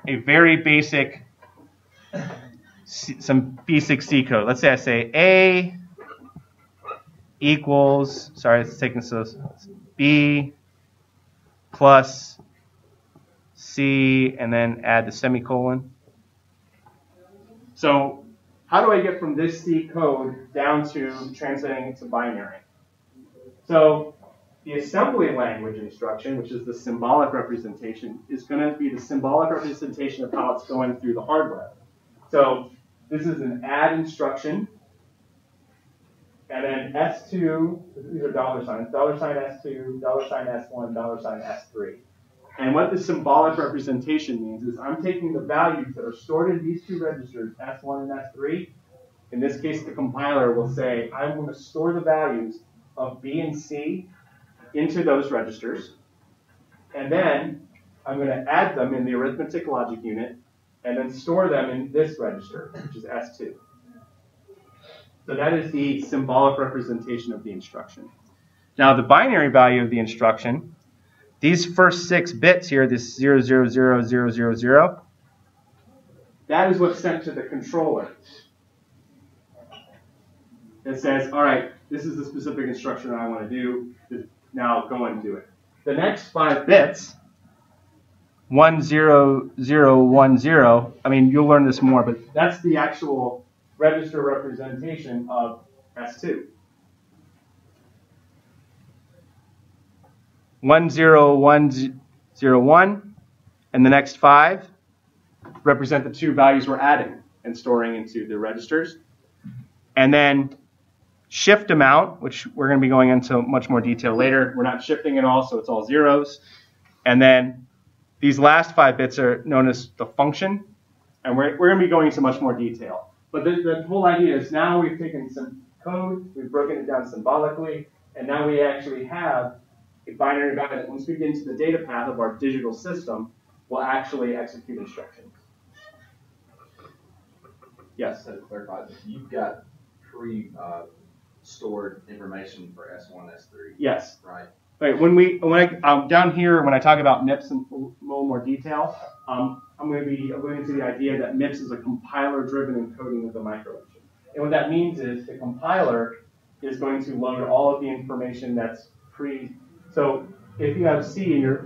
a very basic some basic C code. Let's say I say A equals, sorry, it's taking so B plus C and then add the semicolon. So how do I get from this C code down to translating it to binary? So the assembly language instruction, which is the symbolic representation, is going to be the symbolic representation of how it's going through the hardware. So this is an add instruction. And then S2, these are dollar signs, dollar sign S2, dollar sign S1, dollar sign S3. And what the symbolic representation means is I'm taking the values that are stored in these two registers, S1 and S3. In this case, the compiler will say, I'm going to store the values of B and C into those registers. And then I'm going to add them in the arithmetic logic unit and then store them in this register, which is S2. So that is the symbolic representation of the instruction. Now the binary value of the instruction these first six bits here, this 000000, that is what's sent to the controller. It says, all right, this is the specific instruction I want to do. Now go and do it. The next five bits, one zero zero one zero. I mean, you'll learn this more, but that's the actual register representation of S2. 10101 and the next five represent the two values we're adding and storing into the registers. And then shift amount, which we're going to be going into much more detail later. We're not shifting at all, so it's all zeros. And then these last five bits are known as the function, and we're, we're going to be going into much more detail. But the, the whole idea is now we've taken some code, we've broken it down symbolically, and now we actually have a binary value that once we get into the data path of our digital system, will actually execute instructions. Yes? So to clarify, you've got uh, pre-stored information for S1, S3, Yes. right? Right. When we when I um, down here when I talk about MIPS in a little more detail, um, I'm going to be alluding to the idea that MIPS is a compiler-driven encoding of the microengine. And what that means is the compiler is going to load all of the information that's pre. So if you have C in your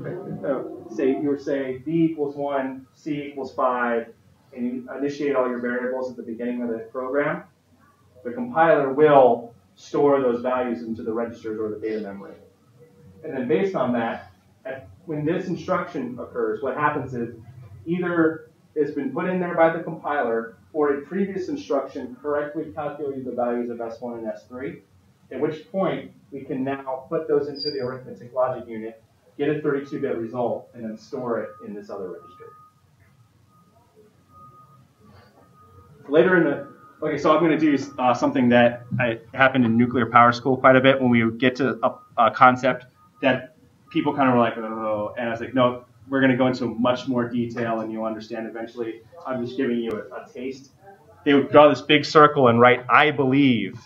uh, say you're say B equals one, C equals five, and you initiate all your variables at the beginning of the program, the compiler will store those values into the registers or the data memory. And then based on that, when this instruction occurs, what happens is either it's been put in there by the compiler or a previous instruction correctly calculated the values of S1 and S3, at which point we can now put those into the arithmetic logic unit, get a 32-bit result, and then store it in this other register. Later in the Okay, so I'm going to do uh, something that I, happened in nuclear power school quite a bit when we get to a, a concept that people kind of were like, oh, and I was like, no, we're going to go into much more detail and you'll understand eventually. I'm just giving you a, a taste. They would draw this big circle and write, I believe,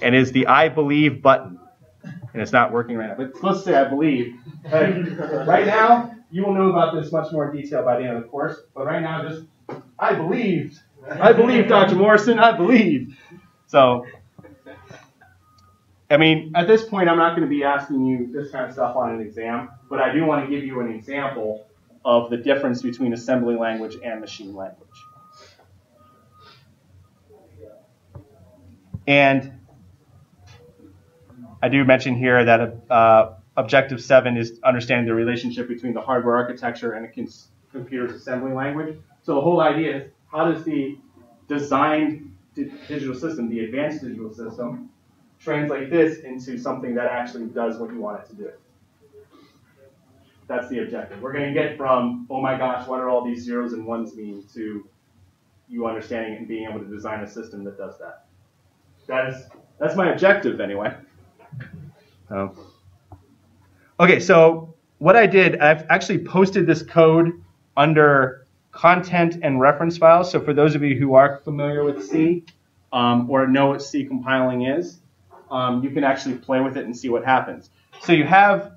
and is the I believe button. And it's not working right now, but to say I believe. right now, you will know about this much more detail by the end of the course, but right now, just, I believed. I believe, Dr. Morrison, I believe. So, I mean, at this point, I'm not going to be asking you this kind of stuff on an exam, but I do want to give you an example of the difference between assembly language and machine language. And I do mention here that uh, objective seven is understanding the relationship between the hardware architecture and a computer's assembly language. So the whole idea is how does the designed digital system, the advanced digital system, translate this into something that actually does what you want it to do. That's the objective. We're going to get from, oh my gosh, what are all these zeros and ones mean, to you understanding and being able to design a system that does that. That is, that's my objective anyway. Um, okay, so what I did, I've actually posted this code under content and reference files. So for those of you who are familiar with C um, or know what C compiling is, um, you can actually play with it and see what happens. So you have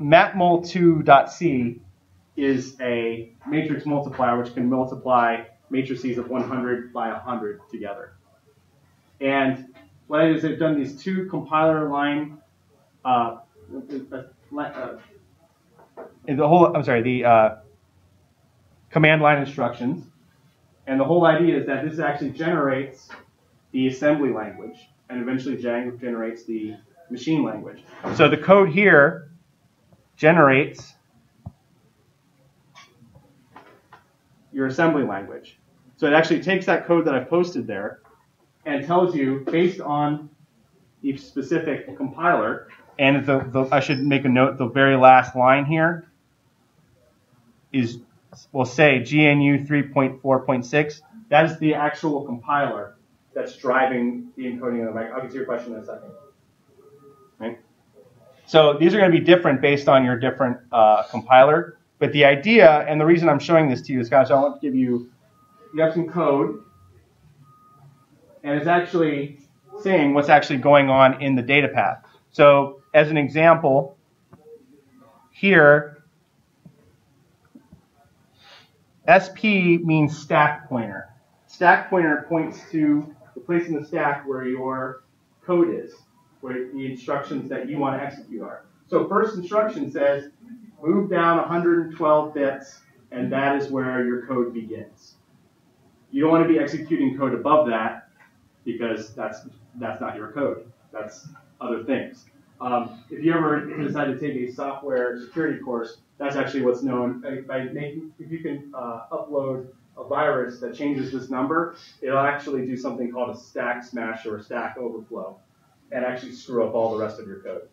matmul2.c is a matrix multiplier which can multiply matrices of 100 by 100 together. And what I did is I've done these two compiler line, uh, uh, uh, the whole, I'm sorry, the uh, command line instructions. And the whole idea is that this actually generates the assembly language and eventually generates the machine language. So the code here generates your assembly language. So it actually takes that code that I've posted there and tells you based on the specific compiler, and the, the, I should make a note, the very last line here is, we'll say GNU 3.4.6. That is the actual compiler that's driving the encoding of the mic. I'll get to your question in a second. Right? So these are going to be different based on your different uh, compiler. But the idea, and the reason I'm showing this to you is, guys, I want to give you, you have some code, and it's actually saying what's actually going on in the data path. So as an example, here, SP means stack pointer. Stack pointer points to the place in the stack where your code is, where the instructions that you want to execute are. So first instruction says move down 112 bits, and that is where your code begins. You don't want to be executing code above that because that's that's not your code. That's other things. Um, if you ever decide to take a software security course, that's actually what's known by making. If you can uh, upload a virus that changes this number, it'll actually do something called a stack smash or a stack overflow, and actually screw up all the rest of your code.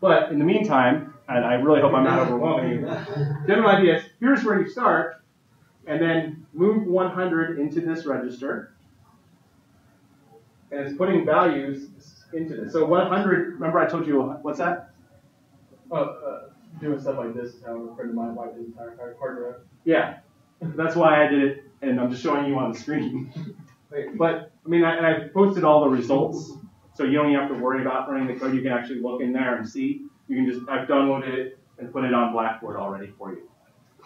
But in the meantime, and I really hope I'm not overwhelming you, general idea is here's where you start, and then move 100 into this register, and it's putting values into this. So 100, remember I told you, what's that? Uh, uh, doing stuff like this is how a friend of mine wiped his entire hard drive. Yeah, that's why I did it, and I'm just showing you on the screen. but I mean, I, and I posted all the results, so you don't even have to worry about running the code. You can actually look in there and see. You can just I've downloaded it and put it on Blackboard already for you.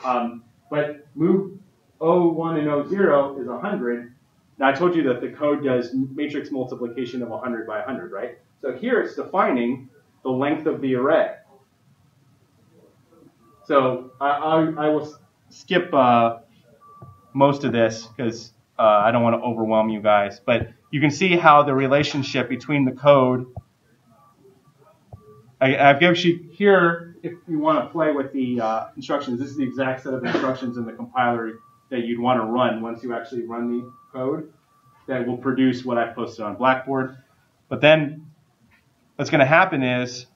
Um, but move 01 and 0 is 100. Now I told you that the code does matrix multiplication of 100 by 100, right? So here it's defining the length of the array. So I, I, I will skip uh, most of this because uh, I don't want to overwhelm you guys. But you can see how the relationship between the code. I, have given you here, if you want to play with the uh, instructions, this is the exact set of instructions in the compiler that you'd want to run once you actually run the code that will produce what I posted on Blackboard. But then what's going to happen is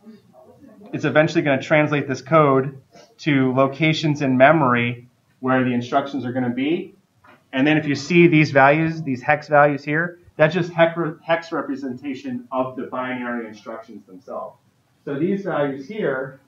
it's eventually going to translate this code to locations in memory where the instructions are going to be. And then if you see these values, these hex values here, that's just hex representation of the binary instructions themselves. So these values here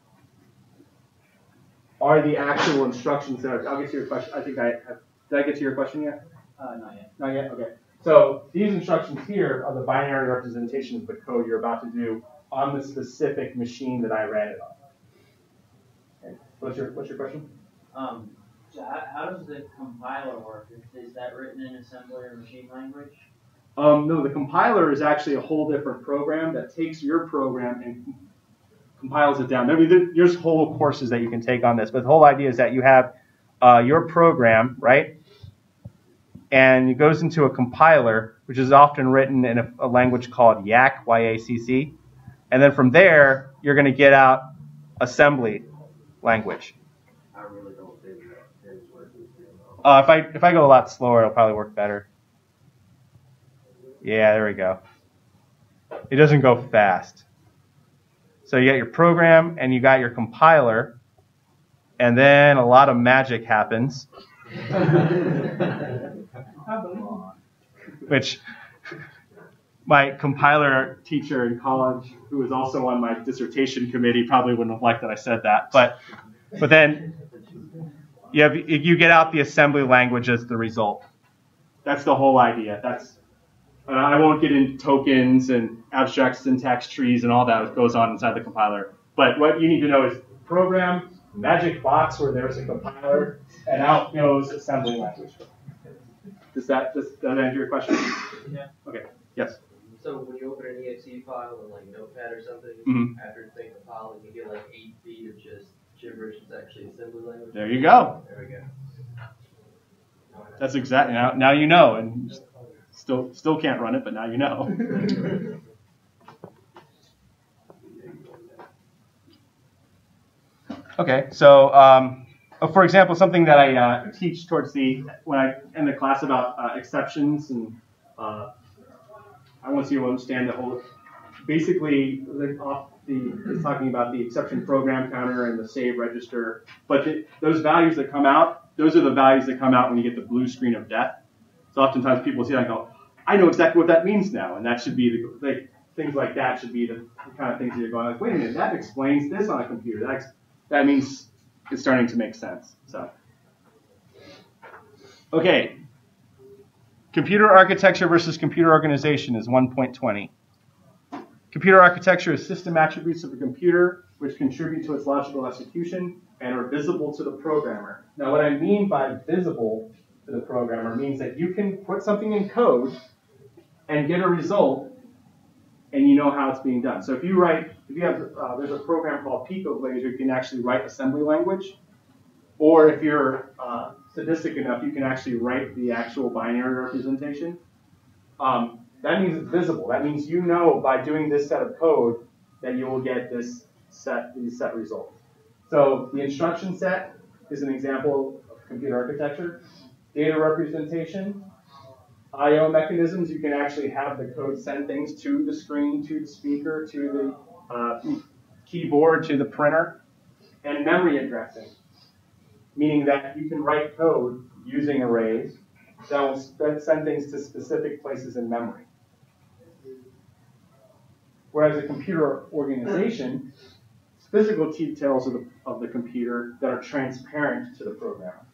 are the actual instructions that are, I'll get to your question. I think I have, did I get to your question yet? Uh, not yet. Not yet? Okay. So these instructions here are the binary representation of the code you're about to do on the specific machine that I ran it on. Okay. What's your What's your question? Um, so how, how does the compiler work? Is, is that written in assembly or machine language? Um, no, the compiler is actually a whole different program that takes your program and compiles it down. I mean, there's whole courses that you can take on this, but the whole idea is that you have uh, your program, right? And it goes into a compiler, which is often written in a, a language called YACC, Y-A-C-C. And then from there, you're going to get out assembly language. I really don't think that is working. Uh, if I if I go a lot slower, it'll probably work better. Yeah, there we go. It doesn't go fast. So you got your program and you got your compiler, and then a lot of magic happens. Which my compiler teacher in college, who was also on my dissertation committee, probably wouldn't have liked that I said that. But but then you have you get out the assembly language as the result. That's the whole idea. That's I won't get into tokens and abstract syntax trees and all that goes on inside the compiler. But what you need to know is program magic box where there's a compiler and out goes assembly language. Does that does that answer your question? Yeah. Okay. Yes. So when you open an exe file in like Notepad or something, Mhm. after it's been compiled, you get like eight feet of just gibberish. It's actually assembly language. There you go. There we go. That's exactly now. Now you know, and still still can't run it, but now you know. okay, so um, uh, for example, something that I uh, teach towards the when I in the class about uh, exceptions and uh, I want you to understand the whole. Basically, the, off the talking about the exception program counter and the save register, but the, those values that come out, those are the values that come out when you get the blue screen of death. So oftentimes people see that and go, I know exactly what that means now, and that should be the like things like that should be the, kind of things that you're going like, wait a minute, that explains this on a computer. That that means it's starting to make sense. So, okay, computer architecture versus computer organization is 1.20. Computer architecture is system attributes of a computer which contribute to its logical execution and are visible to the programmer. Now, what I mean by visible to the programmer means that you can put something in code and get a result, and you know how it's being done. So if you write, if you have, uh, there's a program called PicoBlaze, you can actually write assembly language, or if you're uh, sadistic enough, you can actually write the actual binary representation. Um, that means it's visible. That means you know by doing this set of code that you will get this set, these set results. So the instruction set is an example of computer architecture. Data representation, I/O mechanisms. You can actually have the code send things to the screen, to the speaker, to the uh, keyboard, to the printer, and memory addressing, meaning that you can write code using arrays that will send things to specific places in memory. Whereas a computer organization, physical details of the, of the computer that are transparent to the programmer.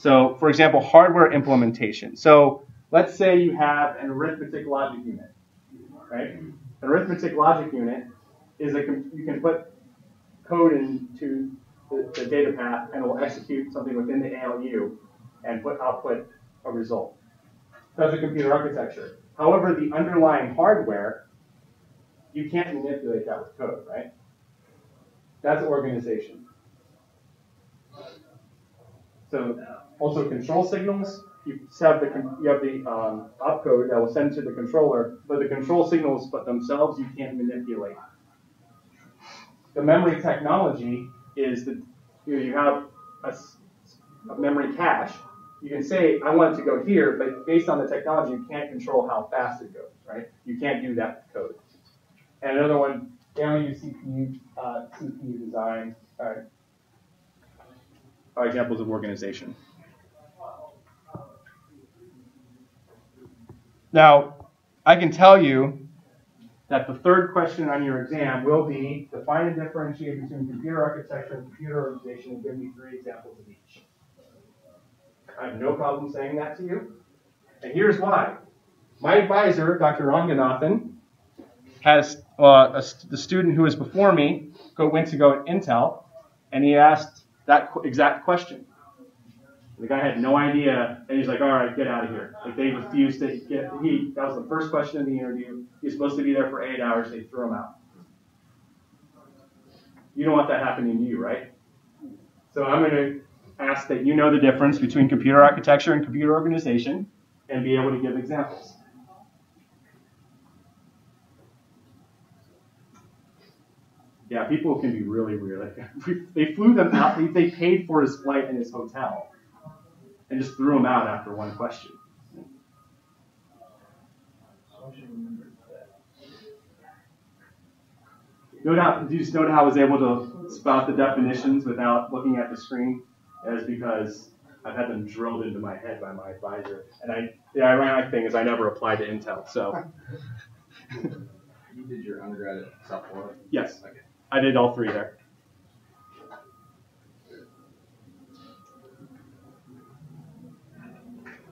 So, for example, hardware implementation. So, let's say you have an arithmetic logic unit, right? An arithmetic logic unit is a you can put code into the, the data path and it will execute something within the ALU and put output a result. That's a computer architecture. However, the underlying hardware, you can't manipulate that with code, right? That's organization. So also control signals, you have the you have the um, opcode that will send to the controller, but the control signals but themselves you can't manipulate. The memory technology is that you, know, you have a, a memory cache you can say, I want it to go here, but based on the technology, you can't control how fast it goes, right? You can't do that with code. And another one, ALU CPU, uh, CPU design, uh, are examples of organization. Now, I can tell you that the third question on your exam will be define and differentiate between computer architecture and computer organization and give me three examples of each. I have no problem saying that to you. And here's why. My advisor, Dr. Ranganathan, has uh, a, the student who was before me go, went to go at Intel, and he asked that exact question. The guy had no idea, and he's like, "All right, get out of here." Like they refused to get. He that was the first question in the interview. He's supposed to be there for eight hours. They threw him out. You don't want that happening to you, right? So I'm going to ask that you know the difference between computer architecture and computer organization and be able to give examples. Yeah, people can be really weird. they flew them out, they paid for his flight and his hotel and just threw him out after one question. Note how, you just note how I was able to spout the definitions without looking at the screen? is because I've had them drilled into my head by my advisor. And I, the ironic thing is I never applied to Intel, so. you did your undergrad at South Florida? Yes. Okay. I did all three there.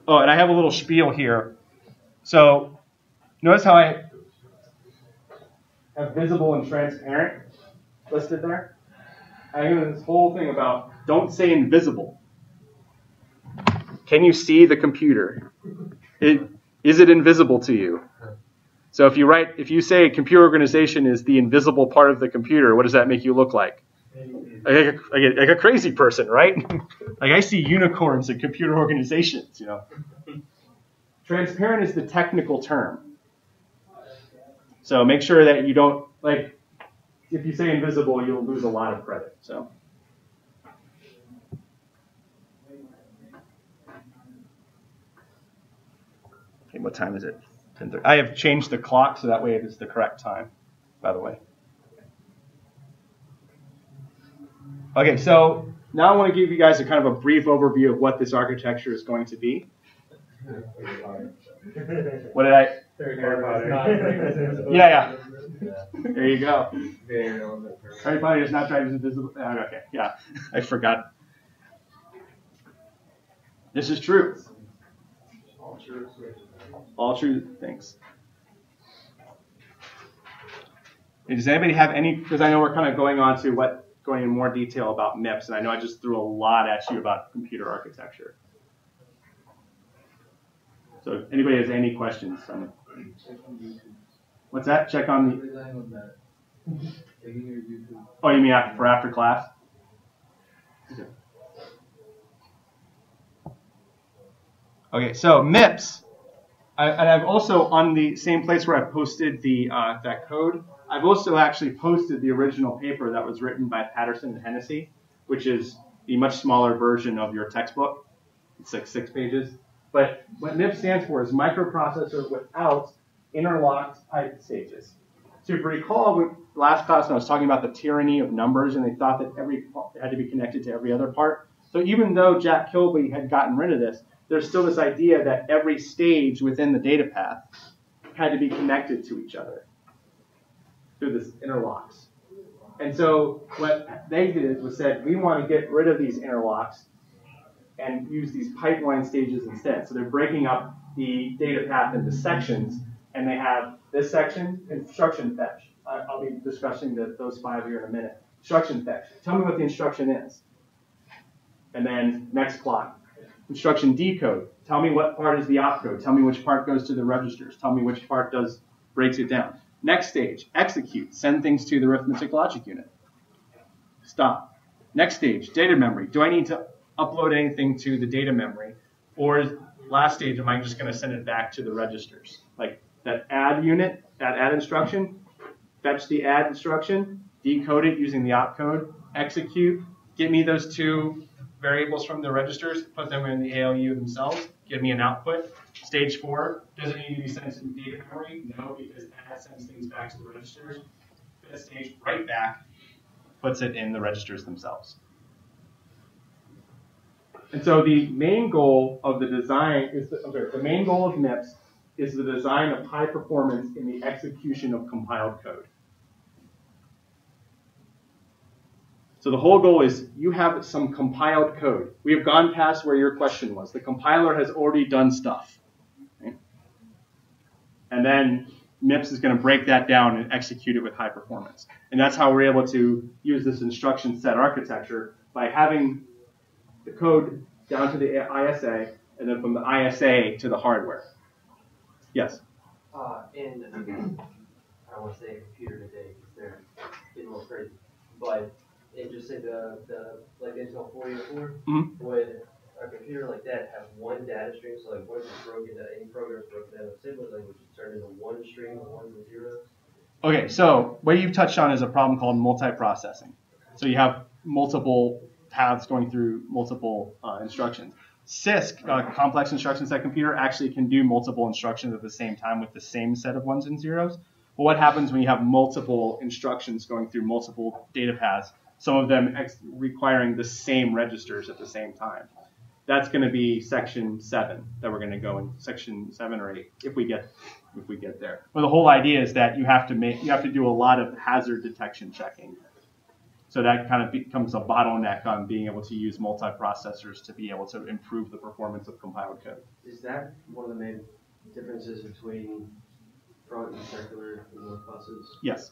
Oh, and I have a little spiel here. So notice how I have visible and transparent listed there? I have this whole thing about don't say invisible. Can you see the computer? It, is it invisible to you? So if you write, if you say computer organization is the invisible part of the computer, what does that make you look like? Like a, like a, crazy person, right? like I see unicorns in computer organizations, you know. Transparent is the technical term. So make sure that you don't like if you say invisible, you'll lose a lot of credit. So. Okay, what time is it? I have changed the clock so that way it is the correct time, by the way. Okay, so now I want to give you guys a kind of a brief overview of what this architecture is going to be. what did I? yeah, yeah. There you go. Harry Potter does not driving invisible. Oh, okay, yeah, I forgot. This is true. All true. Things. Does anybody have any? Because I know we're kind of going on to what going in more detail about MIPS, and I know I just threw a lot at you about computer architecture. So, if anybody has any questions? on What's that? Check on the. Oh, you mean after, for after class? Okay, so MIPS, I, and I've also on the same place where I posted the uh, that code. I've also actually posted the original paper that was written by Patterson and Hennessy, which is the much smaller version of your textbook. It's like six pages. But what MIPS stands for is microprocessor without interlocked pipe stages. So if you recall, last class when I was talking about the tyranny of numbers, and they thought that every part had to be connected to every other part. So even though Jack Kilby had gotten rid of this, there's still this idea that every stage within the data path had to be connected to each other through this interlocks. And so what they did was said, we want to get rid of these interlocks and use these pipeline stages instead. So they're breaking up the data path into sections, and they have this section, instruction fetch. I'll be discussing the, those five here in a minute. Instruction fetch. Tell me what the instruction is. And then next clock. Instruction decode. Tell me what part is the opcode. Tell me which part goes to the registers. Tell me which part does breaks it down. Next stage, execute. Send things to the arithmetic logic unit. Stop. Next stage, data memory. Do I need to upload anything to the data memory? Or last stage, am I just going to send it back to the registers? Like that add unit, that add instruction, fetch the add instruction, decode it using the opcode, execute, get me those two variables from the registers, put them in the ALU themselves, give me an output. Stage four, does it need to be sent to data memory? No, because that sends things back to the registers. Fifth stage, write back, puts it in the registers themselves. And so the main goal of the design is, the, the main goal of MIPS is the design of high performance in the execution of compiled code. So the whole goal is you have some compiled code. We have gone past where your question was. The compiler has already done stuff. right? And then MIPS is going to break that down and execute it with high performance. And that's how we're able to use this instruction set architecture by having the code down to the ISA and then from the ISA to the hardware. Yes? Uh, in, I don't want to say computer today because they're getting a little crazy, but in just say the, the like Intel 484, Mhm. would a computer like that have one data stream? So like what if it's broken down, any program is broken down in assembly language, it's turned into one stream of ones and zeros? Okay, so what you've touched on is a problem called multiprocessing. So you have multiple paths going through multiple uh, instructions. CISC, uh, complex instruction set computer, actually can do multiple instructions at the same time with the same set of ones and zeros. But what happens when you have multiple instructions going through multiple data paths, some of them ex- requiring the same registers at the same time? That's going to be section seven that we're going to go in section seven or eight if we get if we get there. But the whole idea is that you have to make you have to do a lot of hazard detection checking. So that kind of becomes a bottleneck on being able to use multiprocessors to be able to improve the performance of compiled code. Is that one of the main differences between front and circular those buses? Yes.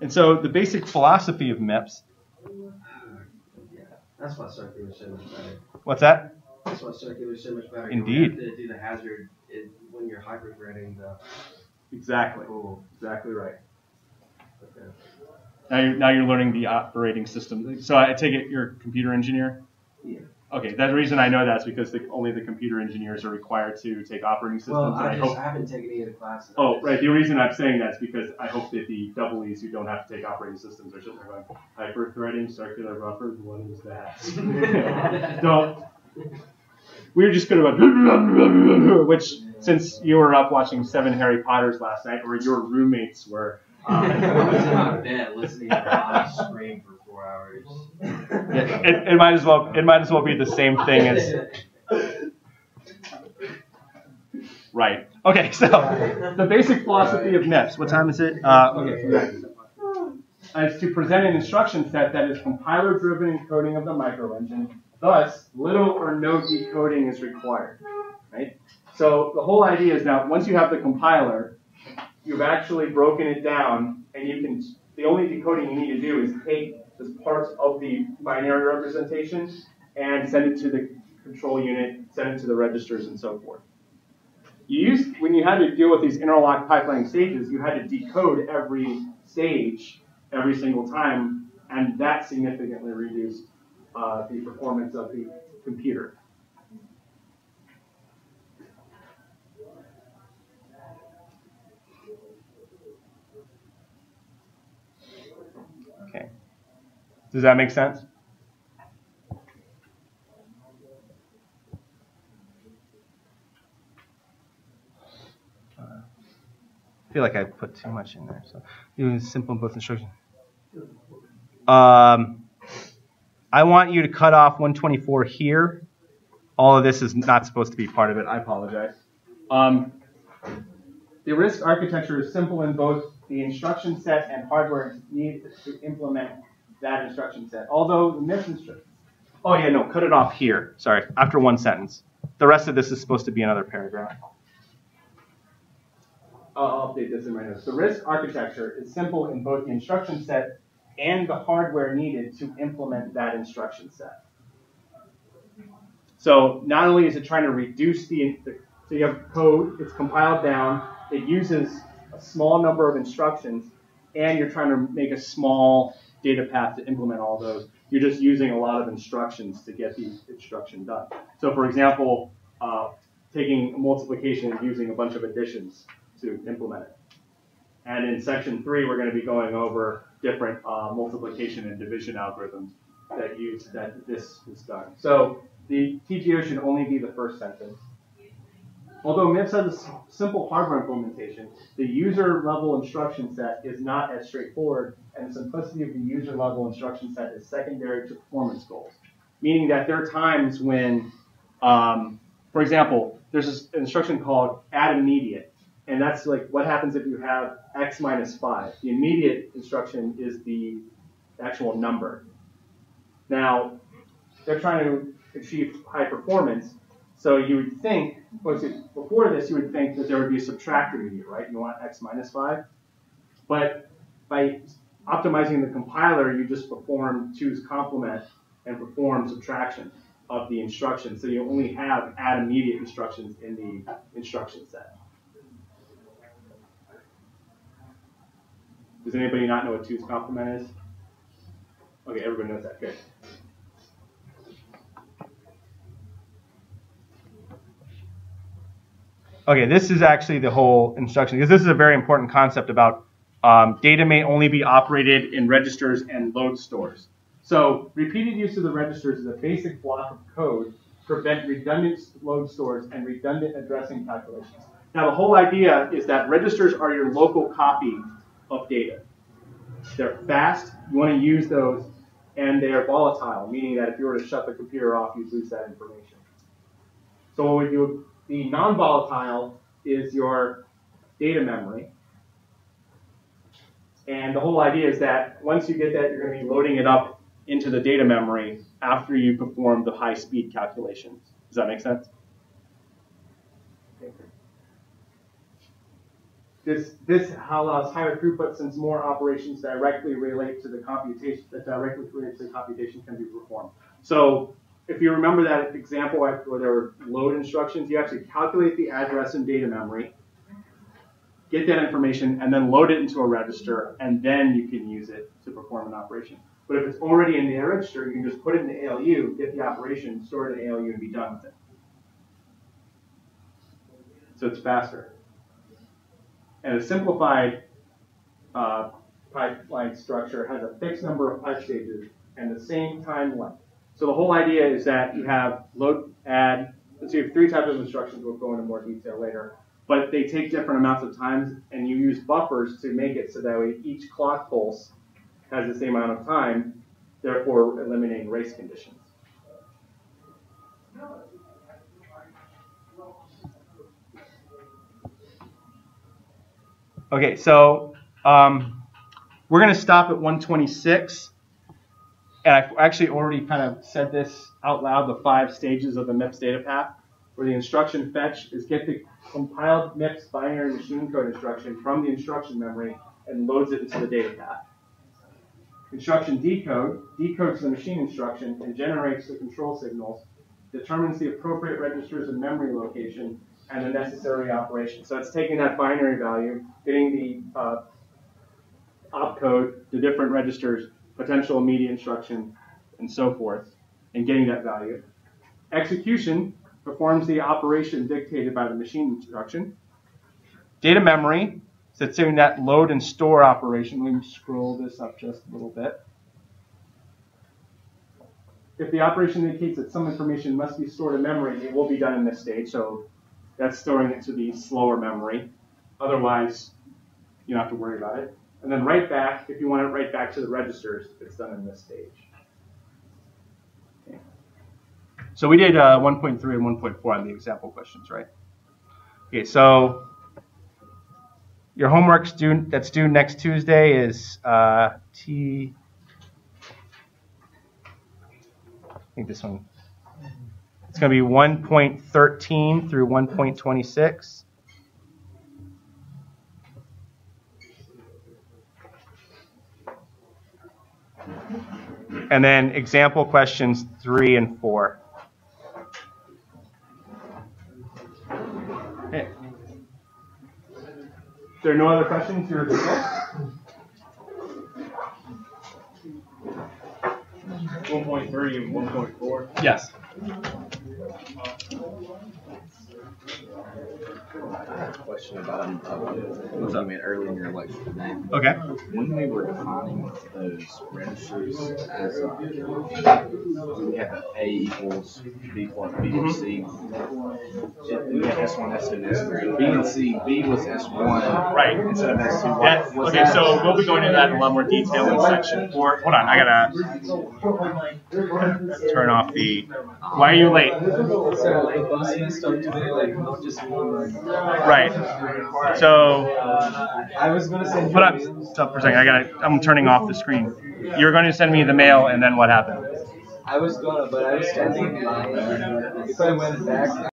And so the basic philosophy of MIPS. Yeah, that's why circular much better. What's that? That's why circular is so much better. Indeed. You have to do the hazard when you're hyper-threading the. Exactly. Cool. Exactly right. Okay. Now you're, now you're learning the operating system. So I take it you're a computer engineer? Yeah. Okay, the reason I know that is because the, only the computer engineers are required to take operating systems. Well, and I I just hope, I haven't taken any of the classes. oh, right. The reason I'm saying that is because I hope that the double E's who don't have to take operating systems are sitting there going, hyper-threading, circular buffers, what is that? don't. We were just going to, which since you were up watching seven Harry Potters last night, or your roommates were, um, I was in my bed listening to Bobby scream for four hours. it, it might as well it might as well be the same thing as right. Okay, so the basic philosophy of MIPS. What time is it? Uh, okay, is to present an instruction set that is compiler-driven encoding of the microengine. Thus, little or no decoding is required. Right. So the whole idea is now once you have the compiler, you've actually broken it down, and you can. The only decoding you need to do is take the parts of the binary representation and send it to the control unit, send it to the registers, and so forth. You used when you had to deal with these interlock pipeline stages, you had to decode every stage every single time, and that significantly reduced uh, the performance of the computer. Does that make sense? I feel like I put too much in there. So, even simple both instructions. Um, I want you to cut off 124 here. All of this is not supposed to be part of it. I apologize. Um, the RISC architecture is simple in both the instruction set and hardware needed to implement that instruction set. Although the MIPS instruction, oh yeah, no, cut it off here. Sorry, after one sentence. The rest of this is supposed to be another paragraph. I'll update this in my notes. The RISC architecture is simple in both the instruction set and the hardware needed to implement that instruction set. So not only is it trying to reduce the, the so you have code, it's compiled down, it uses a small number of instructions, and you're trying to make a small data path to implement all those. You're just using a lot of instructions to get the instruction done. So for example, uh, taking multiplication and using a bunch of additions to implement it. And in section three, we're going to be going over different uh, multiplication and division algorithms that use that this is done. So the TGO should only be the first sentence. Although MIPS has a simple hardware implementation, the user level instruction set is not as straightforward, and the simplicity of the user level instruction set is secondary to performance goals. Meaning that there are times when, um, for example, there's this instruction called add immediate, and that's like what happens if you have x minus 5. The immediate instruction is the actual number. Now, they're trying to achieve high performance, so you would think, before this, you would think that there would be a subtract immediate, right? You want x minus 5. But by optimizing the compiler, you just perform two's complement and perform subtraction of the instructions. So you only have add immediate instructions in the instruction set. Does anybody not know what two's complement is? Okay, everybody knows that. Good. Okay, this is actually the whole instruction because this is a very important concept about um, data may only be operated in registers and load stores. So repeated use of the registers is a basic block of code to prevent redundant load stores and redundant addressing calculations. Now the whole idea is that registers are your local copy of data. They're fast, you want to use those, and they are volatile, meaning that if you were to shut the computer off, you'd lose that information. So what would you the non-volatile is your data memory. And the whole idea is that once you get that, you're going to be loading it up into the data memory after you perform the high-speed calculations. Does that make sense? This, this allows higher throughput since more operations directly relate to the computation that directly relate to the computation can be performed. So if you remember that example where there were load instructions, you actually calculate the address in data memory, get that information, and then load it into a register, and then you can use it to perform an operation. But if it's already in the register, you can just put it in the ALU, get the operation, store it in the ALU, and be done with it. So it's faster. And a simplified uh, pipeline structure has a fixed number of pipe stages and the same time length. So the whole idea is that you have load, add, so you have three types of instructions. We'll go into more detail later. But they take different amounts of time, and you use buffers to make it so that way each clock pulse has the same amount of time, therefore eliminating race conditions. Okay, so um, we're going to stop at 126 and I actually already kind of said this out loud, the five stages of the MIPS data path. where the instruction fetch is get the compiled MIPS binary machine code instruction from the instruction memory and loads it into the data path. Instruction decode decodes the machine instruction and generates the control signals, determines the appropriate registers and memory location, and the necessary operation. So it's taking that binary value, getting the uh, opcode, the different registers, potential immediate instruction, and so forth, and getting that value. Execution performs the operation dictated by the machine instruction. Data memory so it's doing that load and store operation. Let me scroll this up just a little bit. If the operation indicates that some information must be stored in memory, it will be done in this stage. So that's storing it to the slower memory. Otherwise, you don't have to worry about it. And then write back, if you want it right back to the registers, it's done in this stage. Okay. So we did uh, 1.3 and 1.4 on the example questions, right? Okay, so your homework due, that's due next Tuesday is uh, T. I think this one. It's going to be 1.13 through 1.26. And then example questions three and four. Okay. There are no other questions, you're dismissed. One point three and one point four. Yes. Uh, Question about um, what you meant earlier in your lecture today. Okay. When we were defining those registers as uh, we have A equals B plus B or C. We had S one, S two, and S three. B and C. B was S one. Right. Instead of S two. That- okay, so we'll be going into that in a lot more detail in section four. Hold on, I gotta turn off the. Why are you late? Right. So, I was gonna send hold on, stop for a second. I gotta. I'm turning off the screen. You were going to send me the mail, and then what happened? I was gonna, but I was standing in line. If I went back,